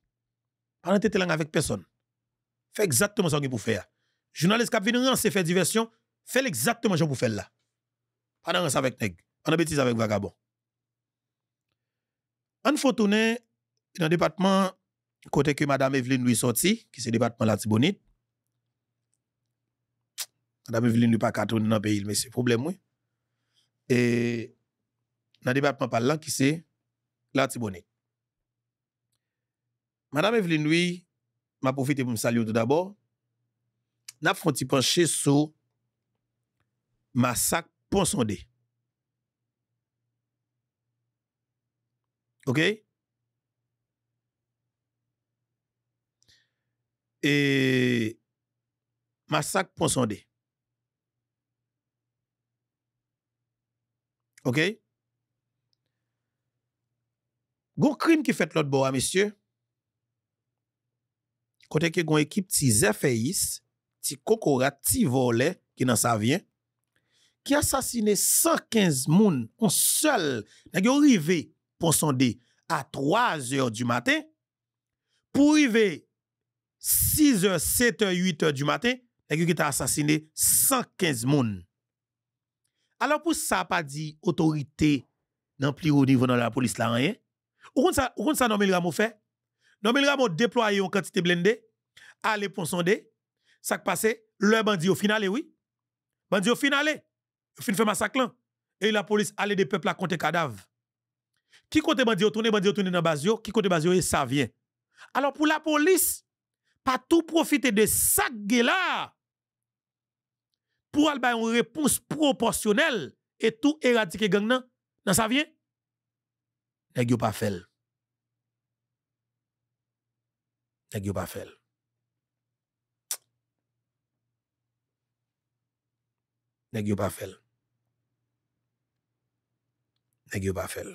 Pas dans tête avec personne. Fais exactement ce que vous faire. Journaliste qui vient c'est faire diversion, fait exactement ce que vous faites là. Pas dans avec nèg. A bêtise avec vagabond. On faut tourner dans le département côté que madame Evelyne lui sorti, qui c'est le département la Tibonite. Madame Evelyne lui pas tourner dans le pays, mais c'est problème oui. e nan debatman pal lan ki se la tibonet. Madame Evelyn Louis, ma profite pou m salyo tout d'abord, nap fon ti panche sou masak ponsonde. Ok? E masak ponsonde. Ok? Gon krim ki fet lot bo a, mesye, kote ke gon ekip ti zefeyis, ti kokorat, ti vole, ki nan sa vyen, ki asasine 115 moun, on sel, nan yo rive pon sonde a 3 or du maten, pou rive 6 or, 7 or, 8 or du maten, nan yo ki ta asasine 115 moun. Alors pour ça pas dit autorité dans plus haut niveau dans la police là rien. Ou ça, ou ça Ramo fait? Non Ramo déployé une quantité blindée aller pour sonder, ça passe, le bandit au final, oui. Bandit au final, fin fait massacre là. Et la police allait des peuples à compter cadavres. Qui côté bandit au tourner, bandit au dans basio, qui côté basio, ça vient. Alors pour la police, pas tout profiter de ça là pour avoir une réponse proportionnelle et tout éradiquer gang nan, nan ça vient? Nèg yo pas fait. Nèg yo pas fait. Nèg pas fait. Nèg pas fait.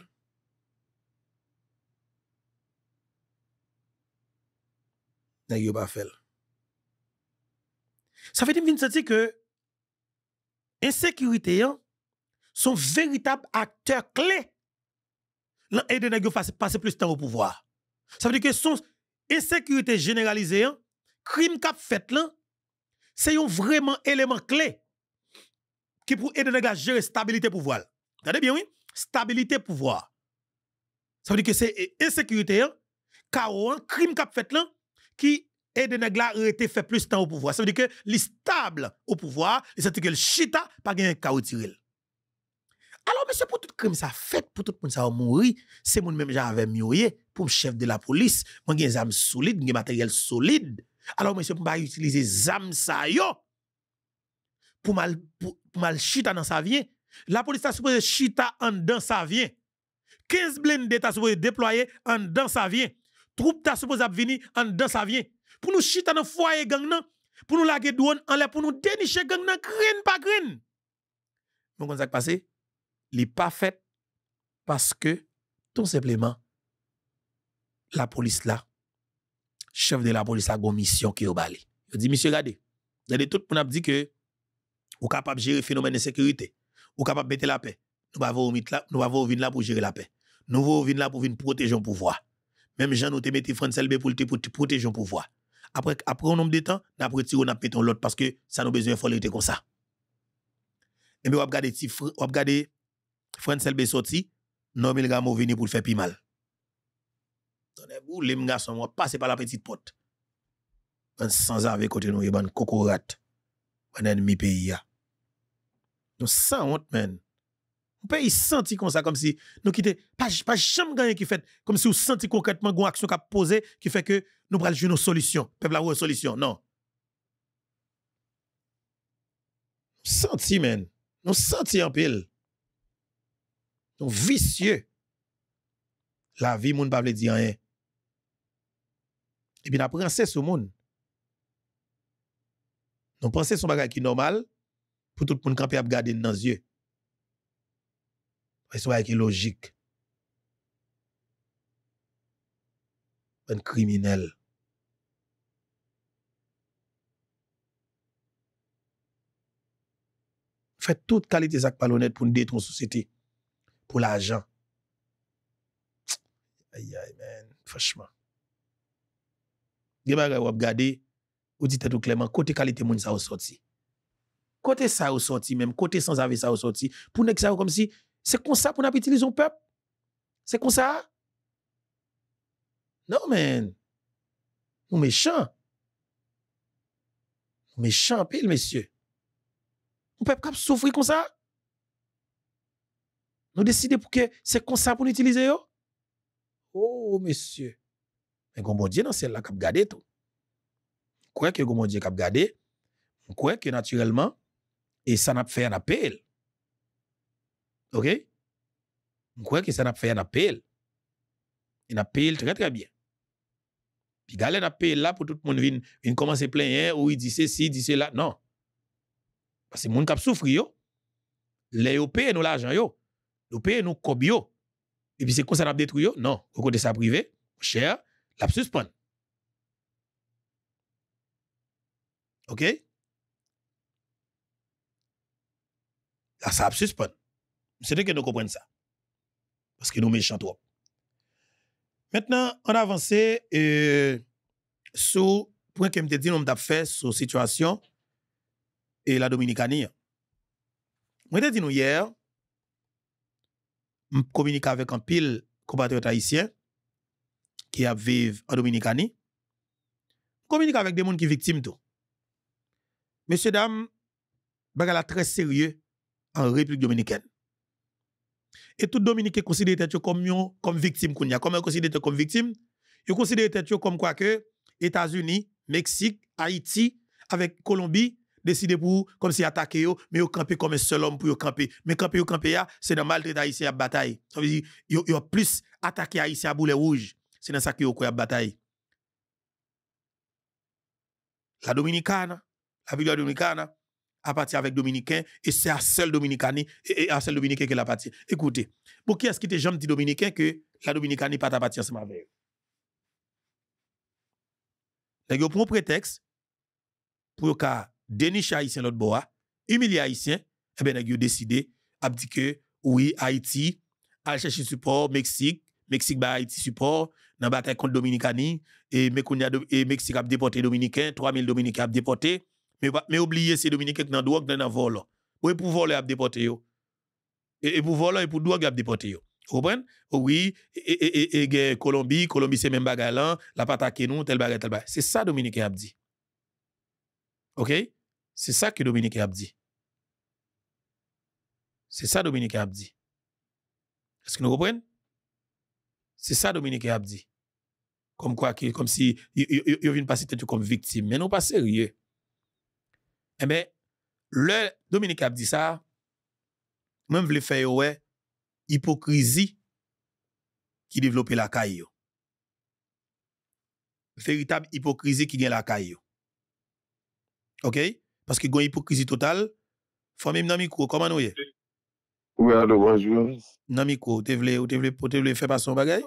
Nèg pas. Ça fait dire sentir que insécurité hein, sont véritables acteurs clés dans aider yo passer plus de temps au pouvoir. Ça veut dire que son insécurité généralisée, hein, crime qu'a fait là, c'est un vraiment élément clé qui pour aider à gérer stabilité pouvoir. Regardez bien oui, stabilité pouvoir. Ça veut dire que c'est insécurité, hein, chaos, crime qu'a fait là qui aide nèg là été fait plus de temps au pouvoir. Ça veut dire que les stable au pouvoir, c'est que le chita pas gagner chaos tiré. Alors, monsieur, pour tout crime ça fait, pour tout le monde ça mourir, c'est mon même j'avais mieux pour le chef de la police. Moi, j'ai des armes solides, j'ai matériel solide. Alors, monsieur, pour pas utiliser zam ça yo, pour mal, pour, mal chita dans sa vie. La police a supposé chita en dans sa vie. 15 blindés t'a supposé déployer en dans sa vie. Troupe t'a supposé venir en dans sa vie. Pour nous chita dans foyer gang pour nous laguer douane en l'air, pour nous dénicher gang nan, grain pas grain. Donc, on s'est passé? n'est pas fait parce que, tout simplement, la police là, chef de la police a une mission qui est au bali. Il dit, monsieur, regardez, regardez tout le monde dit que vous êtes capable de gérer le phénomène de sécurité, vous êtes capable de mettre la paix. Nous avons venir là pour gérer la paix. Nous avons là pour venir protéger le pouvoir. Même Jean nous te mettons France LB pour, pour protéger le pouvoir. Après, après un nombre de temps, nous avons retiré, nous avons l'autre parce que ça nous besoin de faire comme ça. Et bien, vous regardez, vous regardez Frère Selbe sorti, non gars venu pour le faire plus mal. Donnez-vous, les garçons, moi, passer par la petite porte. Sans avec côté nous, ban cocorat. Un ennemi pays. Nous sans honte, man. On peut y sentir comme ça, comme si nous quittons, pas, pas jamais gagné qui fait, comme si vous sentez concrètement une action qui a posé, qui fait que nous prenons une solution. Peuple a une solution. Non. Nous senti, man. Nous senti en pile. Donc, vicieux. La vie, moun pas dire rien. Et puis, la princesse ce monde. Nous pensons son bagage qui est normal pour tout le monde camper à garder dans les yeux. Wè sou wè ki logik. Pen kriminel. Fè tout kalite sak palonèd pou nou detron sosete. Pou l'ajan. Ayay men, fèchman. Gè bagay wap gade, Ou di tèt ou kleman, kote kalite moun sa ou soti. Kote sa ou soti menm, kote sans ave sa ou soti. Pou nek sa ou kom si, c'est comme ça pour nous utiliser un peuple. C'est comme ça. Non, man. Nous méchants. Nous méchants, pile, messieurs. On peut pas souffrir comme ça. Nous décidons pour que c'est comme ça pour nous utiliser. Oh, monsieur. Mais bon Dieu, dans celle-là, qui a tout. Quoi que bon Dieu, a gardé, quoi que naturellement, et ça n'a pas fait un appel. OK? Quoi que ça n'a pas fait un appel. Un appel très, très bien. Puis, gardez un appel là pour tout le monde venir, venir commencer plein, hein, ou il dit ceci, dit cela. Non. Parce que les gens qui souffrent, les gens payent nous l'argent, yo nous payons nous cobio. Et puis c'est quoi ça n'a détruit Non, au côté ça privé, cher, la suspend. OK? Là ça suspend. C'est que nous comprenons ça. Parce que nous méchants. Maintenant, on avance euh, sur point que me dit on t'a fait sur situation et la Dominicanie. Moi t'ai dit nous hier communique avec un pile compatriote haïtien qui vivre en Dominicanie. Communique avec des gens qui sont victimes tout. Messieurs, dames, bagala très sérieux en République dominicaine. Et tout Dominicain considère comme comme victime Comment Comme considère comme victime? Ils considèrent comme quoi que États-Unis, Mexique, Haïti avec Colombie décidé pour comme si attaquer yo, mais yo camper comme un seul homme pour yo camper. Mais camper yo camper c'est dans maltraiter haïtien à bataille. Ça veut dire plus attaquer haïtien à boulet rouge. C'est dans ça que yo quoi bataille. La Dominicane, la ville dominicane a parti avec Dominicain et c'est à seul Dominicain et, à seul Dominicain qu'elle. Écoutez, pour qui est-ce qui était jamais dit Dominicain que la Dominicane n'est pas à partir ensemble avec eux? un prétexte pour qu'à dénicher Haïtien l'autre bois, humilier Haïtien, eh bien, ils ont décidé, a dit que oui, Haïti, a chercher support, Mexique, Mexique ba Haïti support, dans bataille contre Dominicani, et, et Mexique a déporté Dominicain, 3000 Dominicains a déporté, mais, oubliez ces Dominicains qui dans drogue, dans vol. Oui, pour voler, a déporté. Et, pour voler, et pour drogue, a déporté. Vous comprenez? Oui, et, et, et, Colombie, Colombie c'est même bagarre là, la patake nous, tel bagarre, tel bagarre. C'est ça Dominicain a dit. OK? C'est ça que Dominique a dit. C'est ça Dominique a dit. Est-ce que nous comprenez? C'est ça Dominique a dit. Comme quoi, comme si il vient passer comme victime. Mais non pas sérieux. Eh Ebe, le Dominik ap di sa, mwen vle fè yo we, hipokrizi ki devlopè la kay yo. Feritab hipokrizi ki gen la kay yo. Ok? Paske gwen hipokrizi total, fwa mèm nan mikou, koman nou ye? Oui, alo, bonjour. Nan mikou, te vle, te vle, te vle fè pa son bagay?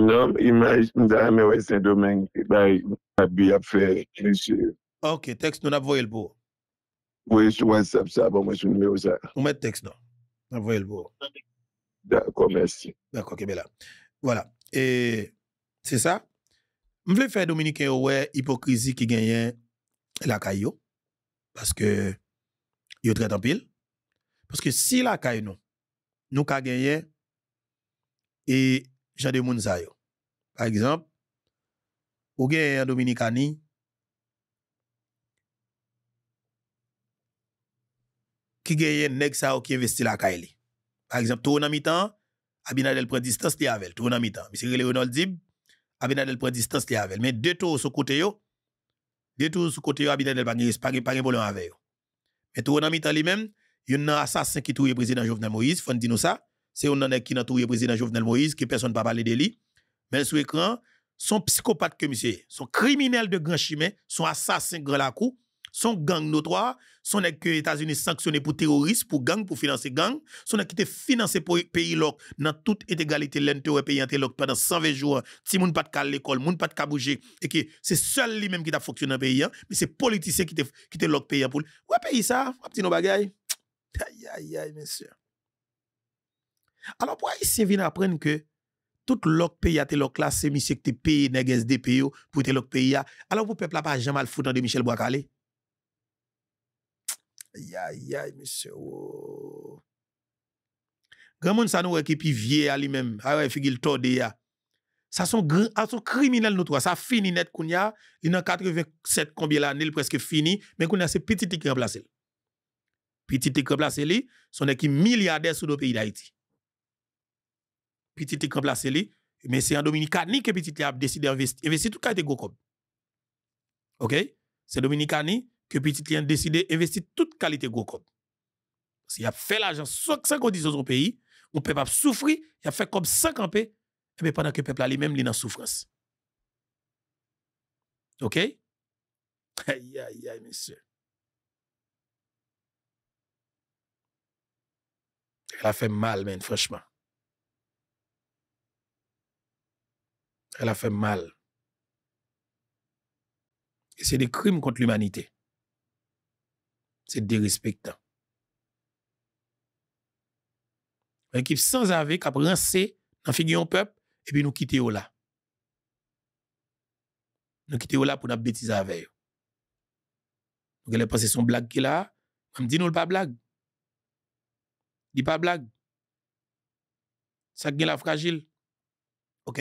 Non, imaj, mda mè wè sen domen, ba bi ap fè, mèche. Ok, texte, nous avons le pour. Oui, sur WhatsApp, ça, bon, moi, je numéro ça. On met texte, non? Nous avons le pour. D'accord, merci. D'accord, ok, bien là. Voilà. Et c'est ça? Je voulais faire Dominique ouais hypocrisie qui gagne la caillou parce que il très en pile parce que si la caillou nous nous ka gagné et Jean de Mounzayo par exemple ou gagne un Dominicani qui gagne nèg ça qui investi la caillou par exemple tout en mi-temps Abinadel prend distance li avec tout en mi-temps. Monsieur Ronald Dib Abinadel prend distance li avec mais deux tours sur côté yo deux tours sur côté yo Abinadel pas pas pas problème avec yo. Mais tout en mi-temps lui-même il y a un assassin qui touye président Jovenel Moïse faut dire nous ça. C'est un nèg qui n'a touye président Jovenel Moïse que personne pas parler de lui. Mais sur écran son psychopathe que monsieur son criminel de grand chemin son assassin grand la cou son gang notoire, son que les États-Unis sanctionné pour terrorisme, pour gang, pour financer gang, son qui était financé pour pays loc dans toute inégalité l'intérêt pays loc pendant 120 jours, si moun pas de l'école, moun pas de bouger et que c'est seul lui même qui a fonctionné dans pays, mais c'est politicien qui te qui loc pays pour ouais pays ça, petit nos bagaille. Aïe aïe aïe monsieur. Alors pour ici vient apprendre que tout loc pays a loc là c'est monsieur qui te paye nèg SDP pour te pays alors pour peuple là pas jamais le foutre de Michel Boakale? Aïe, aïe, monsieur. Oh. Grand monde, ça nous qui puis vieux à lui-même. Ah ouais, figil torde ya. Ça sont ah, sont criminels nous trois. Ça fini net kounya. Il a 87 combien l'année, presque fini. Mais kounya c'est petit qui remplacé. Petit qui remplacé lui, son équipe milliardaire sur le pays d'Haïti. Petit qui remplacé lui, mais c'est en Dominicani que petit a décidé d'investir. Investir tout qualité go OK? C'est Dominicani que petit client décidé d'investir toute qualité gros cop. S'il a fait l'argent sans conditions au pays, on peut pas souffrir, il a fait comme 50 campé, et bien pendant que le peuple a lui-même est dans souffrance. OK? Aïe, aïe, aïe, monsieur. Elle a fait mal, mais franchement. Elle a fait mal. Et c'est des crimes contre l'humanité c'est dérespectant. Une équipe sans avec, a rancé dans figure peuple, et puis nous quitter là. Nous quitter là pour nous bêtiser avec eux. Donc, elle a pensé son blague qu'il a. Me dis, nous, pas blague. Dit pas blague. Ça qui la fragile. OK?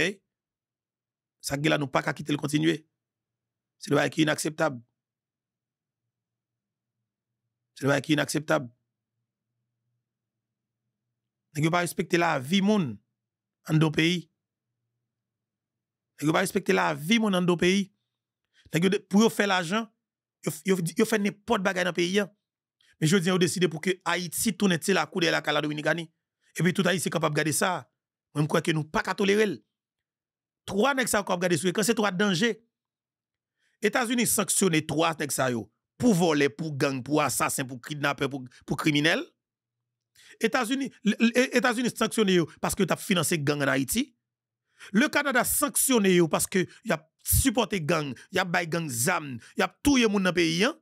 Ça qui là, nous pas qu'à quitter le continuer. C'est le qui inacceptable. C'est le qui est inacceptable. Ne pas respecter la vie moun en deux pays? Ne pas respecter la vie moun en deux pays? Pour faire l'argent, Yo, yo, fait n'importe bagay dans pays. hein? Mais je dis, on décidé pour que Haïti tourne la coude de la cala Dominicani. Et puis tout Haïti est capable de garder ça. Moi, je crois que nous pas qu'à tolérer. Trois nèg ça capable garder sur quand c'est trois danger. États-Unis sanctionné trois nèg pour voler, pour gang, pour assassin, pour kidnapper, pour, pour criminel. États-Unis États-Unis sanctionné parce que tu as financé gang en Haïti. Le Canada sanctionné parce que y a supporté gang, y a bay gang zam, y a touye moun dans pays hein.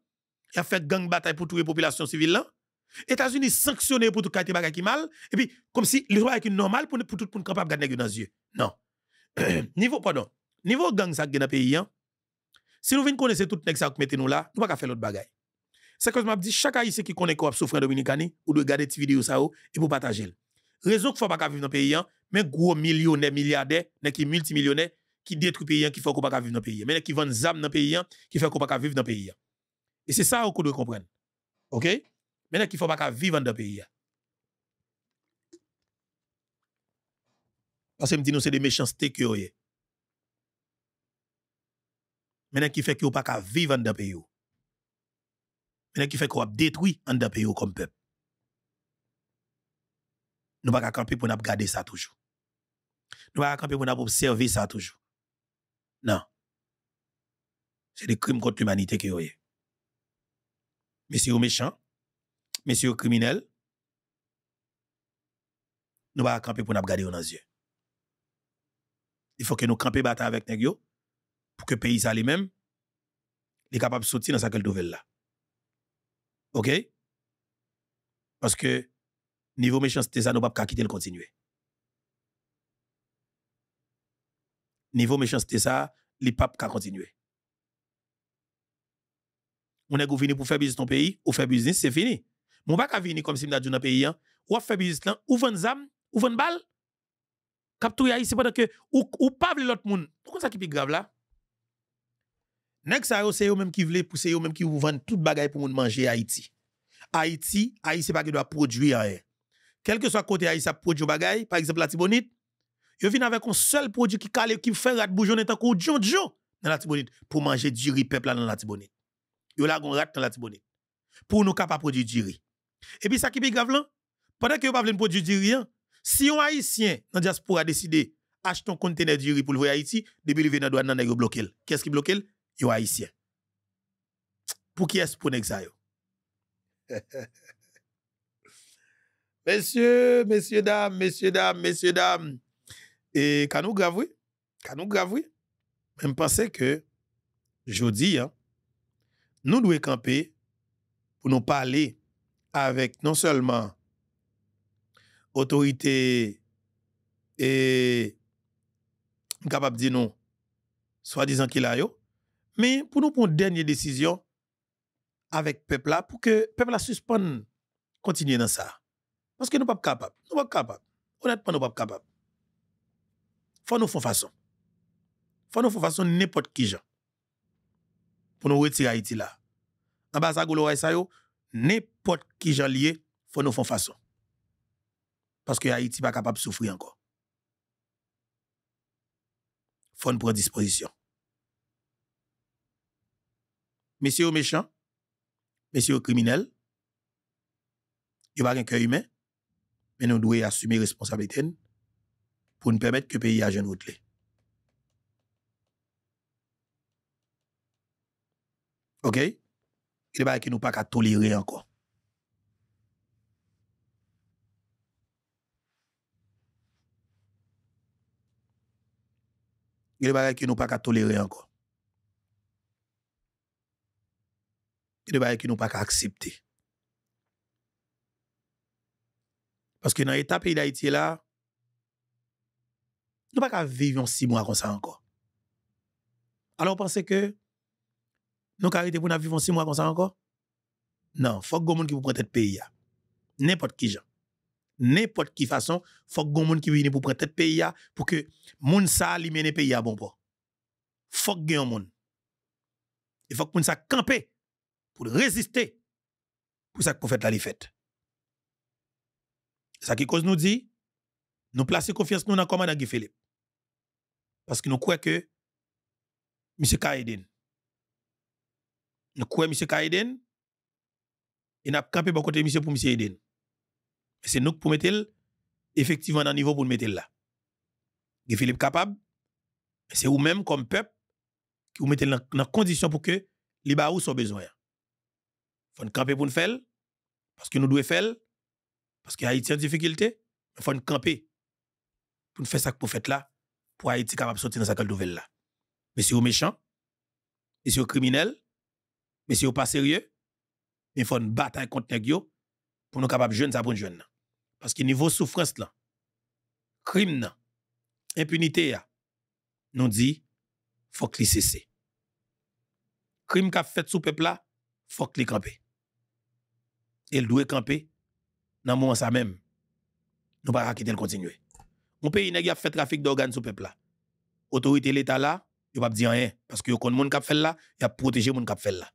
Y a fait gang bataille pour touyer population civile là. États-Unis sanctionné pour tout quartier bagay qui mal et puis comme si le droit est normal pour pour tout pour capable garder dans les yeux. Non. [CLEARS THROAT] niveau pardon. Niveau gang ça dans pays hein. Si nous venons connaître tout nèg ça qui mettez nous là, nous pas faire l'autre bagay. C'est que je m'a dit chaque haïtien qui connaît quoi souffrir dominicani ou de regarder cette vidéo ça et pour partager. Raison qu'il faut pas vivre dans le pays hein, mais gros millionnaires milliardaires, qui multimillionnaires qui détruit le pays hein, qui fait qu'on pas vivre dans le pays. Mais nèg qui vendent zam dans le pays hein, qui fait qu'on pas vivre dans le pays. hein. Et c'est ça qu'on doit comprendre. OK? Mais qui faut pas vivre dans le pays. hein. Parce que me dit nous c'est des méchancetés que yo yé. Mais qui fait que pas qu'à vivre le pays. Mais qui fait qu'on a détruit le pays comme peuple? Nous pas qu'à camper pour nous garder ça toujours. Nous pas qu'à camper pour nous observer ça toujours. Non. C'est des crimes contre l'humanité que yo yé. Messieurs méchants, messieurs criminels, nous pas camper pour nous garder dans les yeux. Il faut que nous camper battre avec yo pour que le pays ça lui-même est capable de sortir dans sa nouvelle là. OK? Parce que niveau méchanceté ça nous pas quitter le continuer. Niveau méchanceté ça, les papes qu'à continuer. On est venu pour faire business dans ton pays, ou faire business, c'est fini. Mon pas qu'à venir comme si m'da dans le pays, hein. ou faire business là, ou vendre zam, ou vendre balle. Capture ici pendant que, ou, ou pas l'autre monde. Pourquoi ça qui est grave là? Nèg yo, c'est yo même qui vle pousser yo même qui vous vendre tout bagay pour moun manger Haïti. Haïti, Haïti pas qui doit produire rien. Quel que soit côté Haïti ça produit bagay, par exemple la Tibonite, yo vinn avec un seul produit qui calé qui fait rat bouillonner tant qu'on John dans la Tibonite pour manger du riz peuple dans la Tibonite. Yo la gon rat dans la Tibonite. Pour nous capable produire du riz. Et puis ça qui est grave là, pendant que yo pas produire du riz, hein, si un haïtien dans diaspora décidé acheter un conteneur du riz pour le voyer Haïti, depuis le dans douane nan bloqué. Qu'est-ce qui bloqué? Yo haïtien. Pour qui est-ce pour ça yo? [LAUGHS] Messieurs, messieurs, dames, messieurs, dames, messieurs, dames. Et quand nous grave, quand nous grave, même penser que, jeudi, hein, nous devons camper pour nous parler avec non seulement autorité et capable de dire non, soi-disant qu'il a yo, mais pour nous prendre une dernière décision avec peuple là pour que peuple là suspende continuer dans ça. Parce que nous ne sommes pas capables. Nous pas capables. Honnêtement, nous ne sommes pas capables. faut nous faire façon. faut nous faire façon n'importe qui. Pour nous retirer Haïti là. En bas, ça, yo, n'importe qui gens lié, faut nous faire façon. Parce que Haïti pas capable de souffrir encore. faut nous prendre disposition. Messieurs méchants, messieurs criminels, il n'y a pas un cœur humain, mais nous devons assumer responsabilité pour nous permettre que le pays a jeune route. OK? Il n'y a que nous pas qu'à tolérer encore. Il y a que nous pas qu'à tolérer encore. Il y a des choses que nous pas accepter. Parce que dans l'état pays d'Haïti là, nous pas qu'à vivre en six mois comme ça encore. Alors pensez que nous arrêter pour nous vivre en six mois comme ça encore? Non, faut que monde qui vous prenne tête pays. N'importe qui gens. N'importe qui façon, faut que monde qui vienne pour prendre tête pays pour que moun sa li mène pays à bon port. Faut que monde. Il faut que moun sa camper pour résister pour ça que prophète la li fait. Ça qui cause nous dit, nous placer confiance nous dans le commandant Guy Philippe. Parce que nous croyons que M. Kaeden, nous croyons M. Kaiden, nous avons campé pour côté monsieur pour M. Eden. C'est nous pour mettre effectivement dans le niveau pour nous mettre là. Et Philippe capable, c'est vous-même comme peuple qui vous mettez dans dans condition pour que les barous soient besoin. Faut nous camper pour nous faire, parce que nous devons faire, parce que Haïti en difficulté, il faut nous camper pour nous faire ça que pour faire là, pour Haïti capable de sortir dans sa nouvelle là. Mais si vous méchant, et si vous criminel, mais si vous pas sérieux, il faut une bataille contre yo pour nous capables de jeune ça pour nous jeune. Parce que niveau souffrance là, crime là, impunité là, nous dit faut que li cesse. Crime qu'a fait sous peuple là, faut que li Il doit camper dans le moment ça même. Nous pas quitter le continuer. Mon pays nèg y a fait trafic d'organes sous peuple là. Autorité l'état là, yo pas dire rien parce que kon moun k'ap fait là, y a protéger moun k'ap fait là.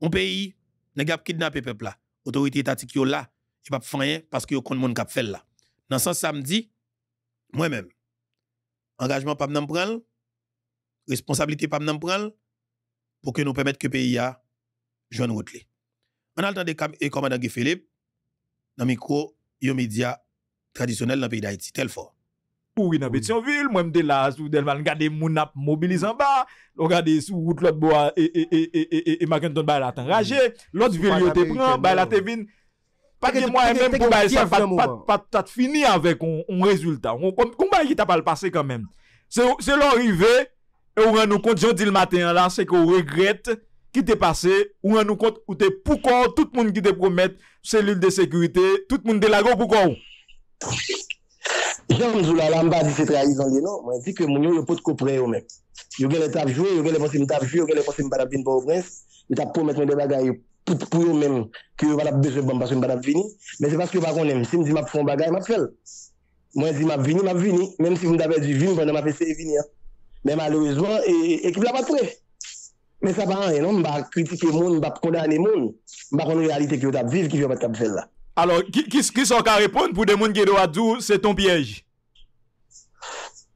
Mon pays nèg y a kidnappé peuple là. Autorité étatique là, y pas faire rien parce que kon moun k'ap fait là. Dans ce sens samedi, moi-même engagement pas m'nan prendre, responsabilité pas m'nan prendre pour que nous permettre que pays a joindre route. On a le cam- et commandant Guy Philippe dans le micro yo média traditionnel dans le pays d'Haïti tel fort. Pour dans Pétionville, moi m'étais là sous Delman, regarder moun ap mobilise en bas, regarder sous route l'autre bois et et et et et et Mackinton ba la enragé, l'autre ville te prend, ba la te vin pas que moi même pour t'es ba que ça pas fini avec un un résultat. Comment qui t'a pas le passé quand même. C'est l'arrivée et on rend nous compte jeudi le matin là, c'est qu'on regrette qui t'est passé, on rend nous compte ou t'es pourquoi tout le monde qui te promet cellule de sécurité, tout le monde de la pourquoi ou? Se trahison non, mwen di ke moun yo yo pot kopre yo men. Yo tap yo yo ou yo promet men de bagay yo pou, pou yo men ki yo badap bezwe bam paske badap vini, men se paske yo pa konen, si m di map fon bagay, map fel. Mwen di map vini, vini, menm si m dape di vini, pwende map ese vini. ya. Men malouzman, e, ekip la pre. Men sa pa an non, mba kritike moun, mba kondane moun, mba konon realite ki yo tap viv, ki yo pat kap fel la. Alors, ki, ki, ki son ka repon pou de moun ki do adou, se ton piyej?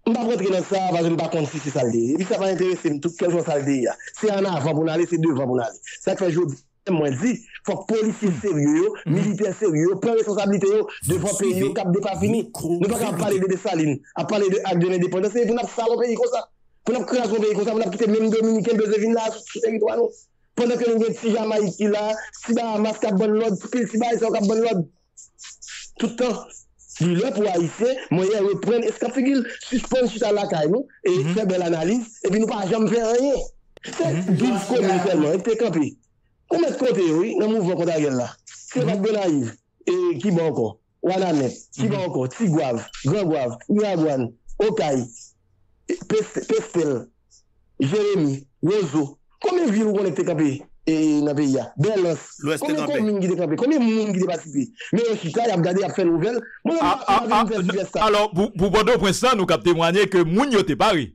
Mpa kontre nan sa, vajen mpa kont si se salde. Epi sa pa interese mtou, kel son salde ya. Se an avan pou nale, se devan pou nale. Sa kwa jodi, mwen di, fok polisi seryo, yo, militer seryo, yo, pren responsabilite yo, devan yo, kap de pa fini. Nou pa kap pale de desaline, a pale de ak de nedeponde, se pou nap salon peyi kon sa. Pou nap krean son peyi konsa, pou nap kite menm Dominikel Bezevin la sou teritwa nou. Pendan ke nou gen si jama iki la, si ba Hamas kap bon lod, pil si ba Israel kap bon lod. Toutan, li lè pou Haitien, mwenye repren eskap figil, suspon chita lakay nou, e fè bel analize, e pi nou pa jam fè anye. Se 12 komine selman, e te kapi. Kou es kote yo, nan mouvman konta gen la. Se mhm. bat Benaiv, e ki Kibanko, Wananet, Kibanko, mhm. Tigwav, Grangwav, Nyagwan, Okay, Pestel, Jérémy, Rozo, combien de villes on était campé et dans le pays là Belens. Combien de campé. communes qui étaient campées Combien de monde qui étaient participé Mais au Chita, il a regardé, il a fait nouvelle. Ah, ah, ah, alors, pour, Bordeaux-Prince, nous cap témoigner que moun yo te paré.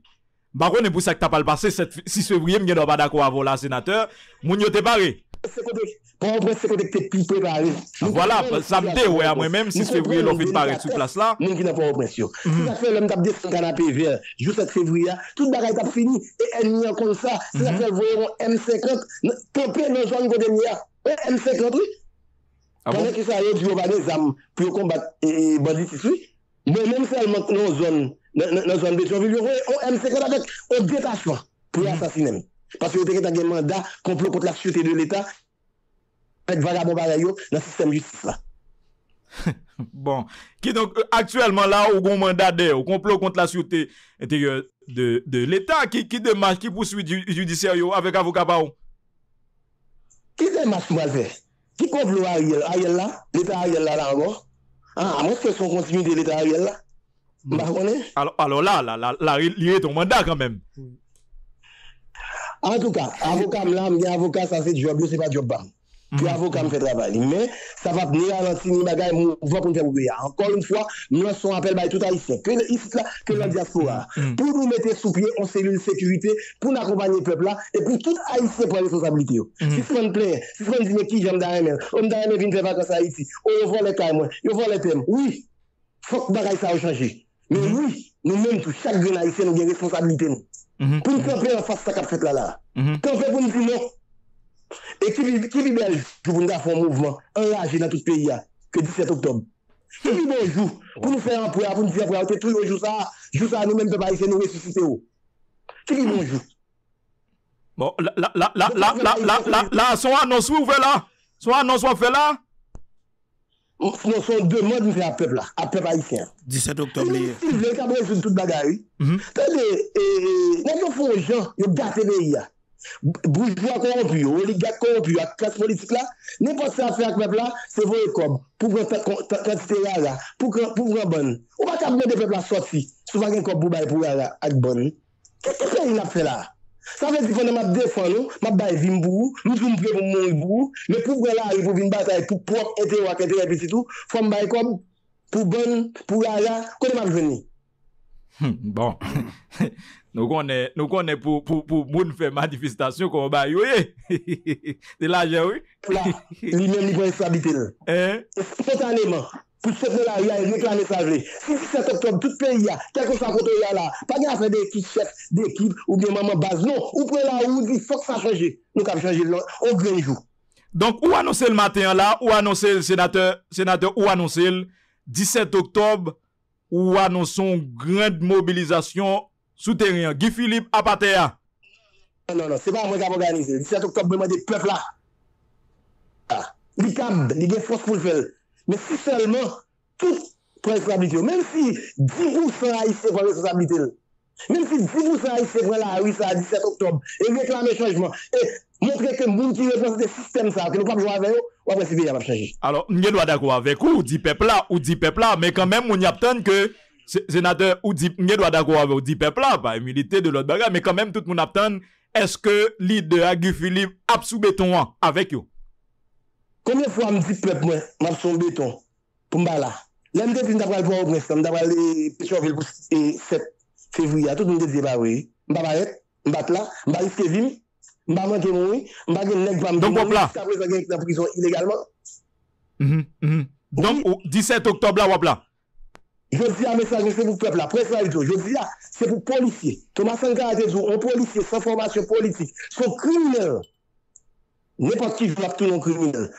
Par contre, pour ça que t'as pas le passé, 7 6 février, m'y doit pas d'accord avec la sénateur, moun yo te paré. C'est c'est Voilà, ça me la dit, ouais, à moi-même, 6 Nous février, l'on paré le sur place là. Moun qui n'a pas oppression. Si ça fait l'homme tape descendre canapé vert, jour 7 février, tout bagay tap fini, et ennemi en comme ça, si ça fait voyer un M50, camper dans zone côté. Ouais, M50, oui. Ah bon? Que ça y pour combattre et banditisme, oui. Moi, même seulement dans la zone, dans la zone de Pétionville, on voit M50 avec un détachement pour assassiner. Parce que vous avez un mandat complot contre la sûreté de l'État, avec vagabond pareil dans le système de justice là. [LAUGHS] Bon. Qui donc, euh, actuellement là, au gon mandat d'air, au complot contre la sûreté intérieure de, de l'État, qui, qui démarche, qui poursuit ju- judiciaire yo avec avocat? Qui c'est le faire Qui complot Ariel? Ariel là? L'État Ariel là, là encore? Ah, à moins que son continuité de l'État Ariel là. Bah, est Alors, alors là, là, là, là, il y a ton mandat quand même. En tout cas, avocat là, avocat, ça c'est job, c'est pas job bam. Puis avocat me fait travail. Mais ça va venir ralentir ni bagay mouvement pour nous faire oublier. Encore une fois, nous lançons appel by tout haïtien. Que là, que la diaspora. Pour nous mettre sous pied en cellule de sécurité, pour nous accompagner le peuple là, et pour tout haïtien prendre responsabilité. Si c'est un plaît, si c'est un dit mais qui j'aime d'ailleurs, on d'ailleurs vient faire vacances à Haïti. On voit les cas, moi, on voit les thèmes. Oui, faut que ça a changé. Mais oui, nous-mêmes, tout, chaque haïtien, nous avons responsabilité. nous. pou nou kampe an fasa kap fet la la. Kampe pou nou pou nou. E ki li bel pou nou da fon mouvman, enraje nan tout peyi ya, ke 17 oktob. Ki li bonjou, pou nou fè an pouya, pou nou fè an pouya, ou te tou yo jou sa, jou sa nou men pe ba yise nou resusite yo. Ki li bonjou. Bon, la, la, la, la, la, la, la, la, son anons wè ou fè la? Son anons wè ou fè la? Nous faisons demande nous à peuple là, à peuple haïtien. 17 octobre. Il veut qu'à résoudre toute bagaille. Mhm. Tenez, nous faisons des gens, ils ont gâté le pays. Bourgeois corrompu, oligarque corrompu, la classe politique là, n'importe quoi à faire avec le peuple là, c'est vrai comme, pour prendre quantité là, pour prendre bonne. On va pas demander le peuple à sortir, souvent un comme pour bail pour là, avec bonne. Qu'est-ce que qu'il a fait là? Sa vezi fwene map defan nou, map bay vimbou, moutou mpre pou moun ibou, me pou vre la pou vin batay pou prop ete wak ete epi sitou, fwem bay kob, pou hmm, bon, pou rara, kote map veni. Bon, nou konen kone pou, pou, pou moun fè manifestasyon kon bay yo ye, [LAUGHS] de la jè wè. La, li men li kon estabite lè. [LAUGHS] Eh? Spontaneman. pour ce que là, il y a réclamé ça. Si 17 octobre, tout pays, quel que soit côté il y a là, pas de faire des petits chefs d'équipe ou bien maman base, non, ou près là, ou dit, faut que ça change. Nous avons changé au plein jour. Donc, ou annoncer le matin là, ou annoncer le sénateur, sénateur, ou annoncer le 17 octobre, ou annonçons grande mobilisation souterraine. Guy Philippe Apatea. Non, non, non, c'est pas moi qui ai organisé. Le 17 octobre, je demande peuple là. Ah. Il y a force pour le faire. men si selman, tout responsabilite yo, men si 10% a yise kon responsabilite yo, men si 10% a yise kon la oui sa 17 oktob, e reklame chanjman, e montre ke moun ki reponse de sistem sa, ke nou pap jwa ven yo, wapre si ve yaman chanji. Alors, nye dwa dako avek ou, ou di pepla, ou di pepla, men kanmen moun yap ton ke... sénateur ou dit n'y doit d'accord avec ou dit peuple là pas humilité de l'autre bagarre mais quand même tout le monde attend est-ce que leader Guy Philippe a sous béton avec eux Combien de fois je me dis peuple, moi, je suis béton pour là? L'homme depuis que je suis au prince, je suis Pétionville pour 7 février, tout le monde dit, bah oui, je vais je vais là, je vais risquer vivre, je vais manquer mourir, je je je prison. Donc, 17 mhm, mhm. octobre, là, ou là je dis à message, c'est pour le peuple, la presse je dis à, c'est pour policiers. Thomas Sankara un policier sans formation politique, son criminel. N'importe qui joue tout non criminel.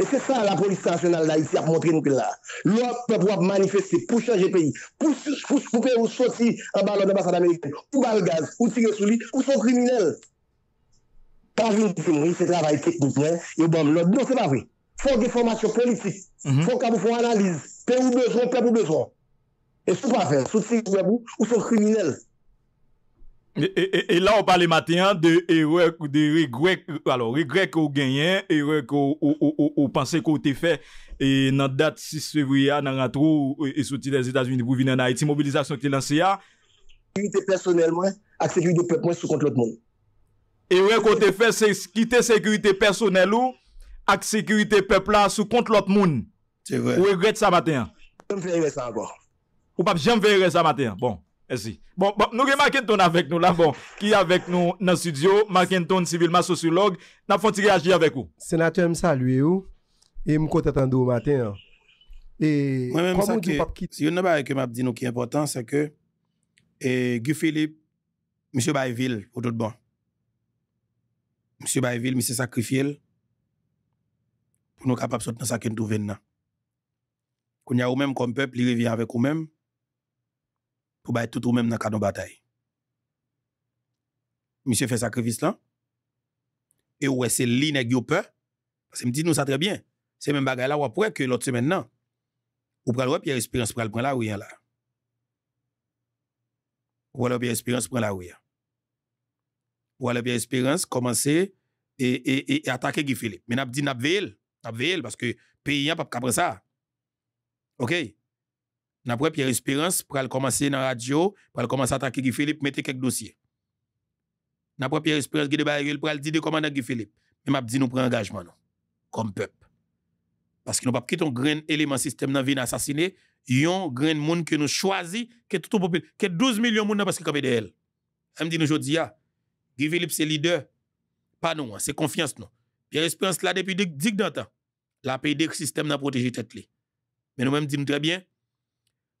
Et c'est ça la police nationale d'Haïti a montré nous que là. L'autre peuple va manifester pour changer le pays, pour, pour, pour, pour sortir en ballon de l'ambassade américaine, pour balle gaz, pour tirer sur lui, ou sont criminels. Pas une oui, c'est travail technique. Et bon, non, c'est pas vrai. Faut des formations politiques. Mm Faut qu'on fasse une analyse. Pays ou besoin, peuple ou besoin. Et ce pas faire, sous ou sont criminels. E la ou pale maten de regrek ou genyen, regrek ou panse ko te fe, e nan dat 6 fevriya nan ratrou e soti des Etats-Unis pou vin nan Haiti, mobilizasyon ki lanse ya. Sekurite personelman ak sekurite pepman sou kont lot moun. E wè kon te fè se kite sekurite personel ou ak sekurite pepla sou kont lot moun. Ou regret sa maten. Jom verre sa ankon. Ou pap jom verre sa maten. Bon. Merci. Bon, bon nous avons Markenton avec nous là, bon, qui est avec nous dans le studio, Markenton, civilement sociologue, n'a pas réagir avec vous. Sénateur, me salue ou, et me content au matin. Et moi-même, ça que, si on n'a pas que m'a dit nous qui est important, c'est que, et Guy Philippe, M. Bayville, au tout bon. M. Bayville, M. sacrifié pour nous capables de sortir dans ça que nous trouvons. Qu'on y a ou même comme peuple, il revient avec vous-même pour battre tout ou même dans le cadre de bataille. Monsieur fait sacrifice là. Et ouais, c'est li nèg yo peur? Parce que me dit nous ça très bien. C'est même bagay là ou après que l'autre semaine nan. Ou pral ouais Pierre Espérance pral prend là ou là. Ou alors Pierre Espérance prend là ou Ou alors Pierre Espérance commencer et, et, et, attaquer Guy Philippe. Mais n'a dit n'a veille, n'a veille parce que pays n'a pas capable ça. OK? Après Pierre Espérance, pour commencer dans la radio, pour commencer à attaquer Guy Philippe, mettez quelques dossiers. Après Pierre Espérance, Guy de pour dire de commandant Guy Philippe. Mais m'a dit nous prenons engagement, non, comme peuple. Parce que nous pas quitter un grand élément système dans vie assassiner, yon grand monde que nous choisi, que tout le que 12 millions de monde parce qu'il de elle. Elle me dit nous aujourd'hui, Guy Philippe c'est leader. Pas nous, hein, c'est confiance nous. Pierre Espérance là depuis 10 ans. La pays de système n'a protégé tête mais nous-mêmes disons très bien,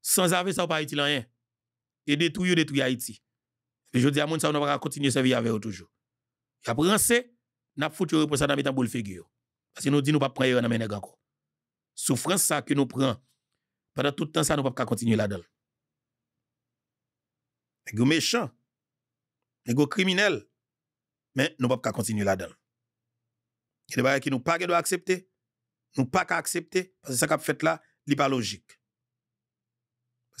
sans avoir ça, on pas Haïti rien. Et détruire, détruire Haïti. Et je dis à mon ça, on va continuer à servir avec eux toujours. Il a pensé, n'a foutu responsable dans mitan boule figure. Parce que nous dit nous pas prendre dans nèg encore. Souffrance ça que nous prend pendant tout le temps ça nous pas continuer là-dedans. Nèg méchant. Nèg criminel. Mais nous pas continuer là-dedans. Il y a des bagages qui nous pas accepter. Nous pas accepter parce que ça qu'a fait là, n'est pas logique.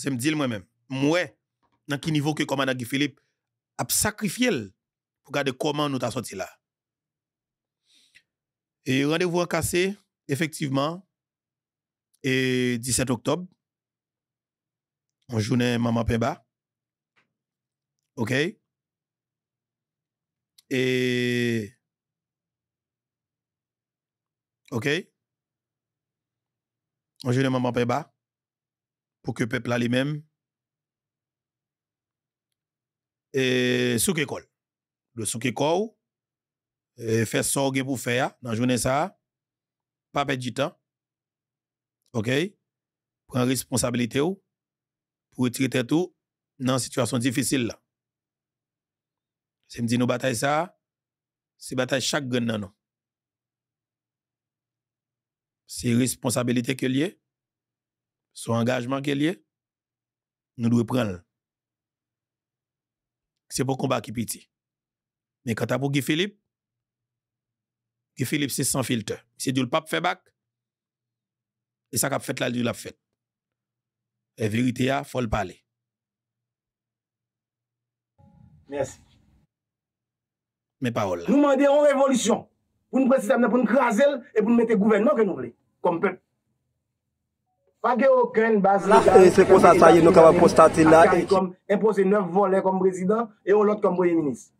Que me moi-même, moi dans quel niveau que commandant Guy Philippe a sacrifié pour regarder comment nous t'a sorti là. Et rendez-vous en cassé, effectivement, et 17 octobre, en journée Maman Pemba. OK? Et. OK? En journée Maman Pemba. Que le peuple les mêmes. Et souk école. Le souk école. Et faire pour faire dans journée ça. Pas perdre du temps. OK? Prendre responsabilité ou pour retirer tout dans situation difficile là. C'est me nous bataille ça, c'est bataille chaque gagne. C'est responsabilité que lié, son engagement que lié, nous devons prendre. C'est pour combat qui petit. Mais quand tu pour Guy Philippe, Guy Philippe c'est sans filtre. C'est du le pape fait bac. Et ça qu'a fait là, du l'a fait. La vérité a, faut le parler. Merci. Mes paroles là. Nous demandons une révolution. Pour nous préciser, pour nous craser et pour nous mettre le gouvernement que nous voulons, comme peuple. Page oken baz la. Se konstatay nou kaba postate la. Impose 9 volè kom prezident e ou lot kom boye minis.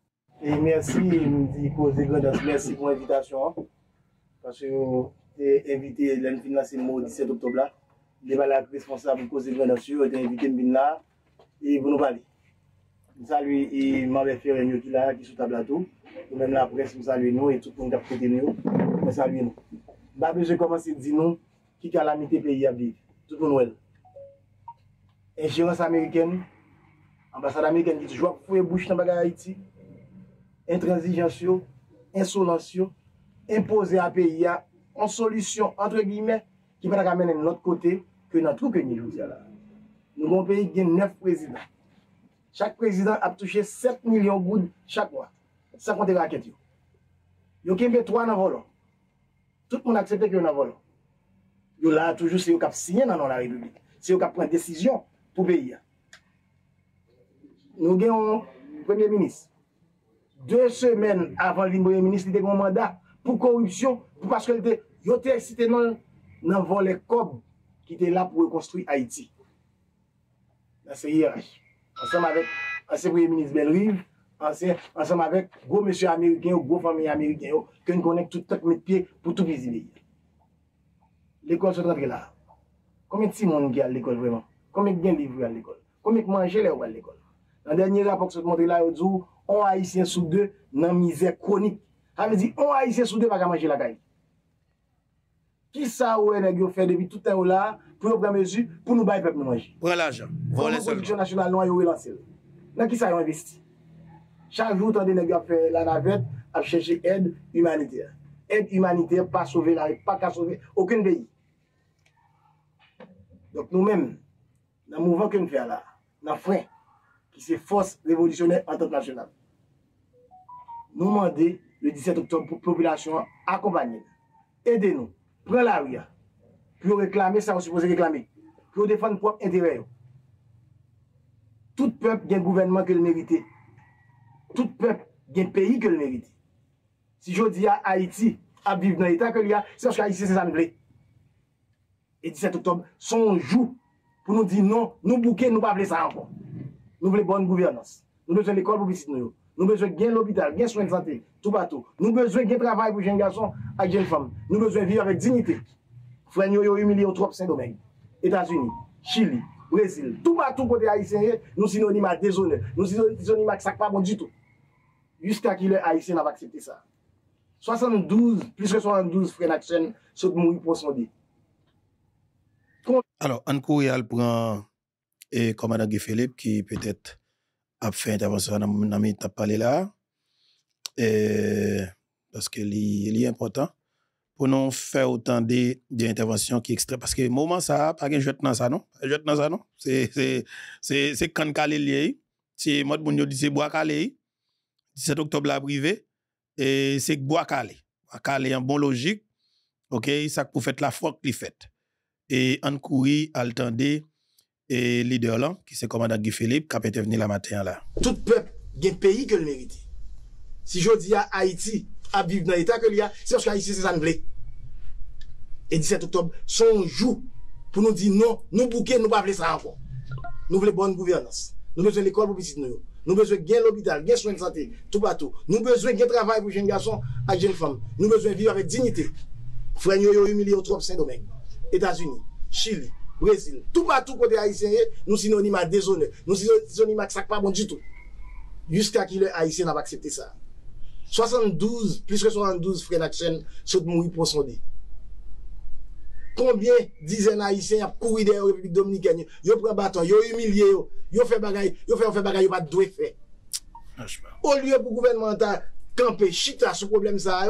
E mersi mdi koze gredans. Mersi pou evitasyon. Pase yo evite len fin la se mou 17 oktob la. Deba la responsable koze gredans yo eten evite mbin la. E bon nou pali. Salwe e mabe fere nyo ki la ki sou tabla tou. Ou men la pres mou salwe nou e tout kon kap kote nou. Mwen salwe nou. Ba be je komanse di nou ki kalamite peyi a viv. Tout le monde. Ingérence américaine, ambassade américaine qui toujours fouille bouche dans bagay Haïti, intransigeance, insolence, imposer à pays en solution entre guillemets qui va amener de l'autre côté que dans tout nous là. Nous avons un pays qui a 9 présidents. Chaque président a touché 7 millions de gouttes chaque mois. Sans compter la raquette. Yo kembe 3 dans volant. Tout le monde accepte que dans volant. yo la toujou se yo kap siyen nan nan la republik. Se yo kap pren desisyon pou peyi ya. Nou gen yon premier ministre. De semen avan vin premier ministre, li te kon mandat pou korupsyon, pou paske li te yote eksite nan, nan van le kob ki te la pou rekonstruy Haiti. La se IRH. Ansem avèk ansem premier ministre Belrive, ansem avèk gwo mèche Amerikèn yo, gwo famè Amerikèn yo, kèn konèk tout tak mèt piè pou tout vizibè. L'école se rentre là. Combien de monde qui à l'école vraiment? Combien de livres à l'école? Combien de manger à l'école? Dans le dernier rapport que je montré là, il dit, on haïtien sous deux dans misère chronique. Ça veut dire, on haïtien sous deux pas qu'à manger la caille. Qui ça ou est fait depuis tout temps là pour prendre mesure pour nous bailler peuple nous manger? Prends l'argent. Voler la production nationale, avons relancé. Dans qui ça ont investi? Chaque jour, on a fait la navette à chercher aide humanitaire. Aide humanitaire, pas sauver la pas qu'à sauver aucun pays. Donk nou men, nan mouvan ke nou fè la, nan fwen, ki se fos revolisyonè an tot nasyonal. Nou mande, le 17 oktob, pou populasyon akompanyen. Ede nou, pren la ria, pou yo reklame sa ou suppose reklame, pou yo defan pou ap entere yo. Tout pep gen gouvenman ke l merite. Tout pep gen peyi ke l merite. Si jodi ya Haiti, ap vive nan etat ke li ya, se anj ka Haiti se san blè. et 17 octobre sont jours pour nous dire non, nous bouquer, nous pas appeler ça encore. Nous voulons bonne gouvernance. Nous besoin l'école pour petits nous. Nous besoin bien l'hôpital, bien soins de santé, tout partout. Nous besoin bien travail pour jeunes garçons et jeunes femmes. Nous besoin vivre avec dignité. Frères, nous humiliés au trop Saint-Domingue, États-Unis, Chili, Brésil, tout partout côté haïtien, nous synonymes à déshonneur, nous synonymes à ça pas bon du tout. Jusqu'à qui les haïtiens n'ont pas accepté ça. 72, plus que 72 frères d'action sont morts pour son dit. Alors, en courriel prend et commandant Guy Philippe qui peut-être a fait intervention dans dans mes parlé là. Parce que li important pour nous faire autant de d'interventions qui extrait parce que moment ça pas gen jette dans ça non? Jette dans ça non? C'est c'est c'est c'est kan calé lié. C'est mode moun dit c'est bois calé. 17 octobre la privé et c'est bois calé. Bois calé en bon logique. OK ça pour faire la fois li fait et en courir à et leader là qui c'est commandant Guy Philippe qui a intervenu la matin là Tout peuple gen pays que le mérite. Si je dis à Haïti à vivre dans l'état que il y a, c'est parce qu'Haïti c'est ça nous. Et 17 octobre, son jour pour nous dire non, nous bouquer, nous pas ça encore. Nous voulons bonne gouvernance. Nous besoin l'école pour petits nous. Nous besoin gain l'hôpital, gain soins de santé, tout partout. Nous besoin gain travail pour jeunes garçons et jeunes femmes. Nous besoin vivre avec dignité. Frère yo humilié au trop Saint-Domingue. États-Unis, Chili, Brésil, tout partout côté haïtien, nous synonymes à déshonneur. Nous synonymes à ça pas bon du tout. Jusqu'à qui le haïtien n'a pas accepté ça. 72, plus que 72 frères d'action sont morts pour son. Combien dizaines haïtiens ont couru derrière la République dominicaine, yo prend bâton, yo humilié yo, yo fait bagay, yo fait fait bagay yo pas doué faire. Au lieu pour gouvernemental camper chita sur problème ça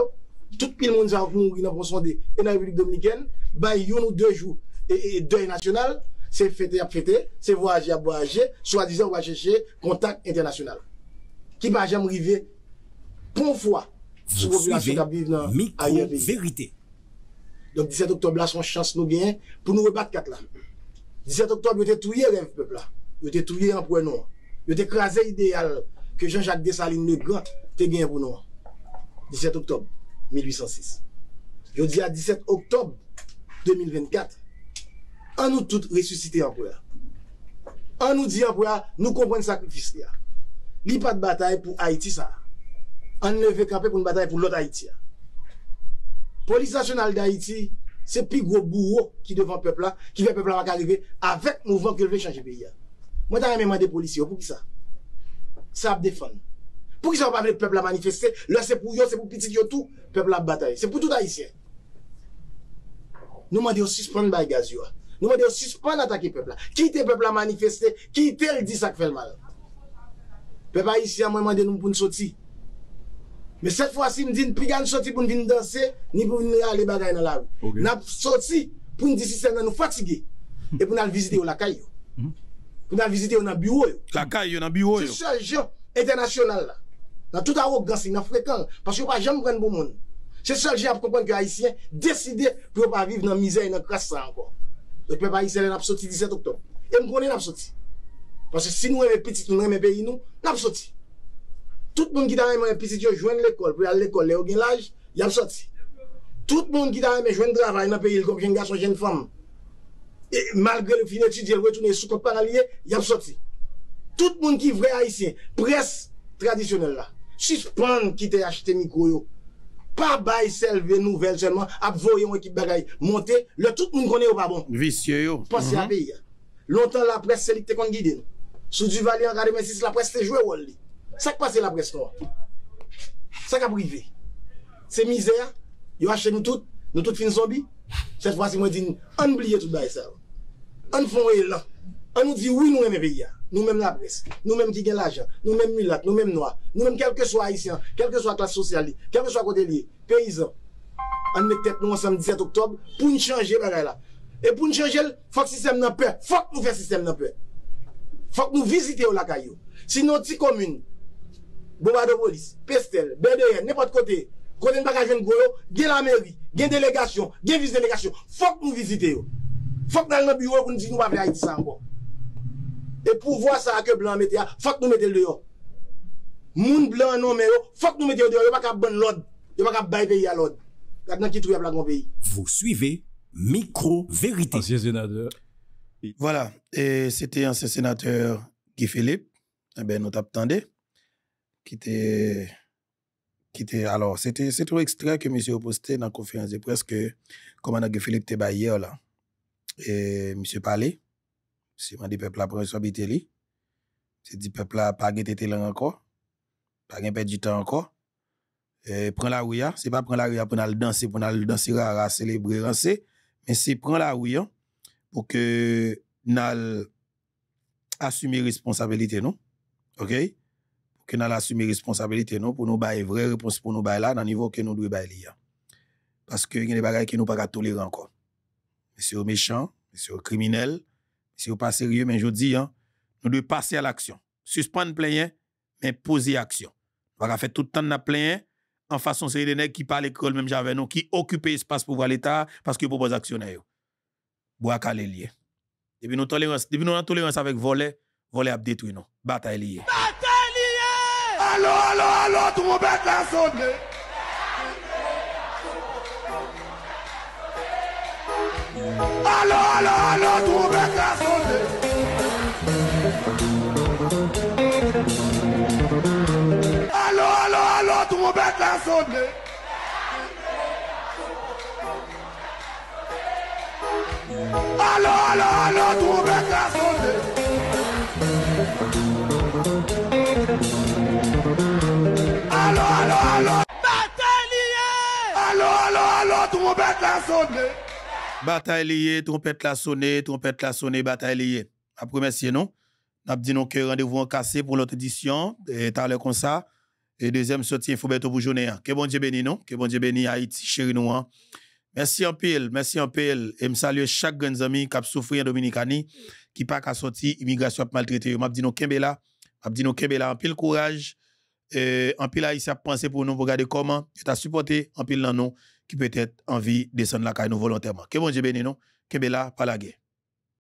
tout le monde va mourir dans son et dans la République dominicaine, bah yon ou deux jours et, et deuil national, c'est fêter à fêter, c'est voyager à voyager, soi-disant on va chercher contact international. Qui va jamais arriver pour fois sur population qui vit dans ailleurs micro-vérité. Donc 17 octobre là, son chance nous gagne pour nous rebattre quatre là. 17 octobre, était touillé rêve peuple là. Il était touillé en point noir. Il était écrasé idéal que Jean-Jacques Dessalines le grand te gagné pour nous. 17 octobre 1806. Je dis à 17 octobre 2024, on nous tous ressusciter en. On nous dit en nous comprenons le sacrifice. Il n'y a pas de bataille pour Haïti ça. On veut camper pour une bataille pour l'autre Haïti. là. Police nationale d'Haïti, c'est plus gros bourreau qui devant le peuple qui fait le peuple arriver avec le mouvement que veut changer le pays. Moi, j'ai même des policiers, pour qui ça? Ça va défendre. Pour qui ça va pas le peuple à manifester? Là, c'est pour eux, c'est pour petit tout, peuple à bataille. C'est pour tout haïtien. Nous demandons de suspendre les gaz. Nous demandons de suspendre attaquer le peuple là. Quittez le peuple à manifester, quittez le dit ça qui fait le mal? Peuple haïtien, moi, demande nous pour nous sortir. Mais cette fois-ci, me dit, plus gagne sorti pour nous danser, ni pour venir aller bagaille dans la rue. Ok. N'a sorti pour nous dire système là nous fatiguer et pour nous visiter au la caille. Mhm. Pour nous visiter au bureau. yo. la caille dans bureau C'est seul gens international là. Dans toute arrogance, n'a fréquent. Parce que pas jamais prendre bon monde. Se sol jen ap kompon ki Haitien deside pou yo pa viv nan mizè yon kras sa ankon. Le pe pa Haitien nap soti 17 oktob. E m konen nap soti. Pase si nou eme pitit nou eme peyi nou, nap soti. Tout moun ki ta eme pitit yo jwen l'ekol pou yal l'ekol le yo gen laj, yal soti. Tout moun ki ta eme jwen travay nan peyi l kom jen gason jen fam. E malgre le fin etudye l wetounen sou kon paralye, yal soti. Tout moun ki vre Haitien, pres tradisyonel la, suspande ki te achete mikro yo. pa bay selve nouvel selman, ap voyon ekip bagay monte, le tout moun konen yo pa bon. Visye yo. Pase mm -hmm. api ya. Lontan la pres selik te kon giden. Sou du vali an gade men sis la pres te jwe wol li. Sak pase la pres kon. Sak ap rive. Se mizer, yo ache nou tout, nou tout fin zombi. Set fwa si mwen din, an bliye tout bay sa. An fon e lan. On nous dit oui nous aimons pays. Nous même la presse, nous même qui gagne l'argent, nous même mulat, nous même noirs, nous même quel que soit haïtien, quelle que soit classe sociale, quel que soit côté lié, paysan. On met tête nous ensemble 17 octobre pour nous changer là. Et pour nous changer, faut que le système n'a peur. Faut que nous fassions système n'a peur. Faut que nous visiter la caillou. Sinon, ti commune, bomba de police, pestel, BDR, n'importe côté, côté de bagage de goyo, gen la mairie, gen délégation, gen vice délégation. Faut que nous visiter. Faut que nous dans le bureau nous dire nous pas faire Haïti. Et pour voir ça que blanc mette, faut que nous mettions le dehors. Moun blanc non mais yo, faut que nous mettions le dehors. Yo pas qu'à bon l'ordre. Yo pas qu'à bailler pays à l'ordre. Quand qui trouve la grand pays? Vous suivez micro-vérité. Ancien sénateur. Voilà, et c'était ancien sénateur Guy Philippe, eh ben, nous t'attendait, qui était, qui était, alors, c'était, c'est trop extrait que monsieur a posté dans la conférence de presse que, commandant Guy Philippe était bah hier, là. Et monsieur parlait, Si man di pepla pran yon sobite li, se di pepla pa gen tete lan anko, pa gen pet di tan anko, e, pran la ouya, se pa pran la ouya pou nan l dansi, pou nan l dansi rara, selebri ransi, men se pran la ouya pou ke nan l asumi responsabilite nou, ok? Pou ke nan l asumi responsabilite nou, pou nou baye vre repons pou nou baye la nan nivou ke nou dwe baye li ya. Paske gen de bagay ki nou pa ka toleran anko. Mese yo mechan, mese yo kriminel, criminel, monsieur pas sérieux, mais je dis, hein, nous devons passer à l'action. Suspendre plein, mais poser action. On va faire tout le temps de plein en façon c'est des nègres qui parlent l'école même j'avais nous qui occupent espace pour voir l'état parce qu'ils proposent actionnaires. Bois calé lié. Depuis nous tolérance, depuis nous tolérance avec voler, voler a détruit nous. Bataille liée. Allô, allô, allô, tout le monde est Allô, allô, allô, est là, sonné. Allô, allô, allô, est là, sonné. Allô, allô, allô, est là, sonné. Allô, allô, allô. Allô, allô, allô, monde est là, sonné. Bataille liée, trompette la sonné, trompette la sonné, bataille liée. Après, merci, non? N'a dit non que rendez-vous en cassé pour l'autre édition, et t'as comme ça. Et deuxième sortie, il faut mettre pour journée. Que bon Dieu béni, non? Que bon Dieu béni Haïti, chéri nous, hein. Merci en pile, merci en pile. Et me salue chaque grand ami qui a souffert en Dominicani, qui pas qu'à sortir, immigration a maltraité. M'a dit non, Kembela, m'a dit non, Kembela, en pile courage. En pile haïtien a pensé pour nous, pour regarder comment, et t'as supporté en pile dans nous, qui peut-être envie de descendre la caille nous volontairement. Que bon Dieu béni, non? Kembela, pas la guerre.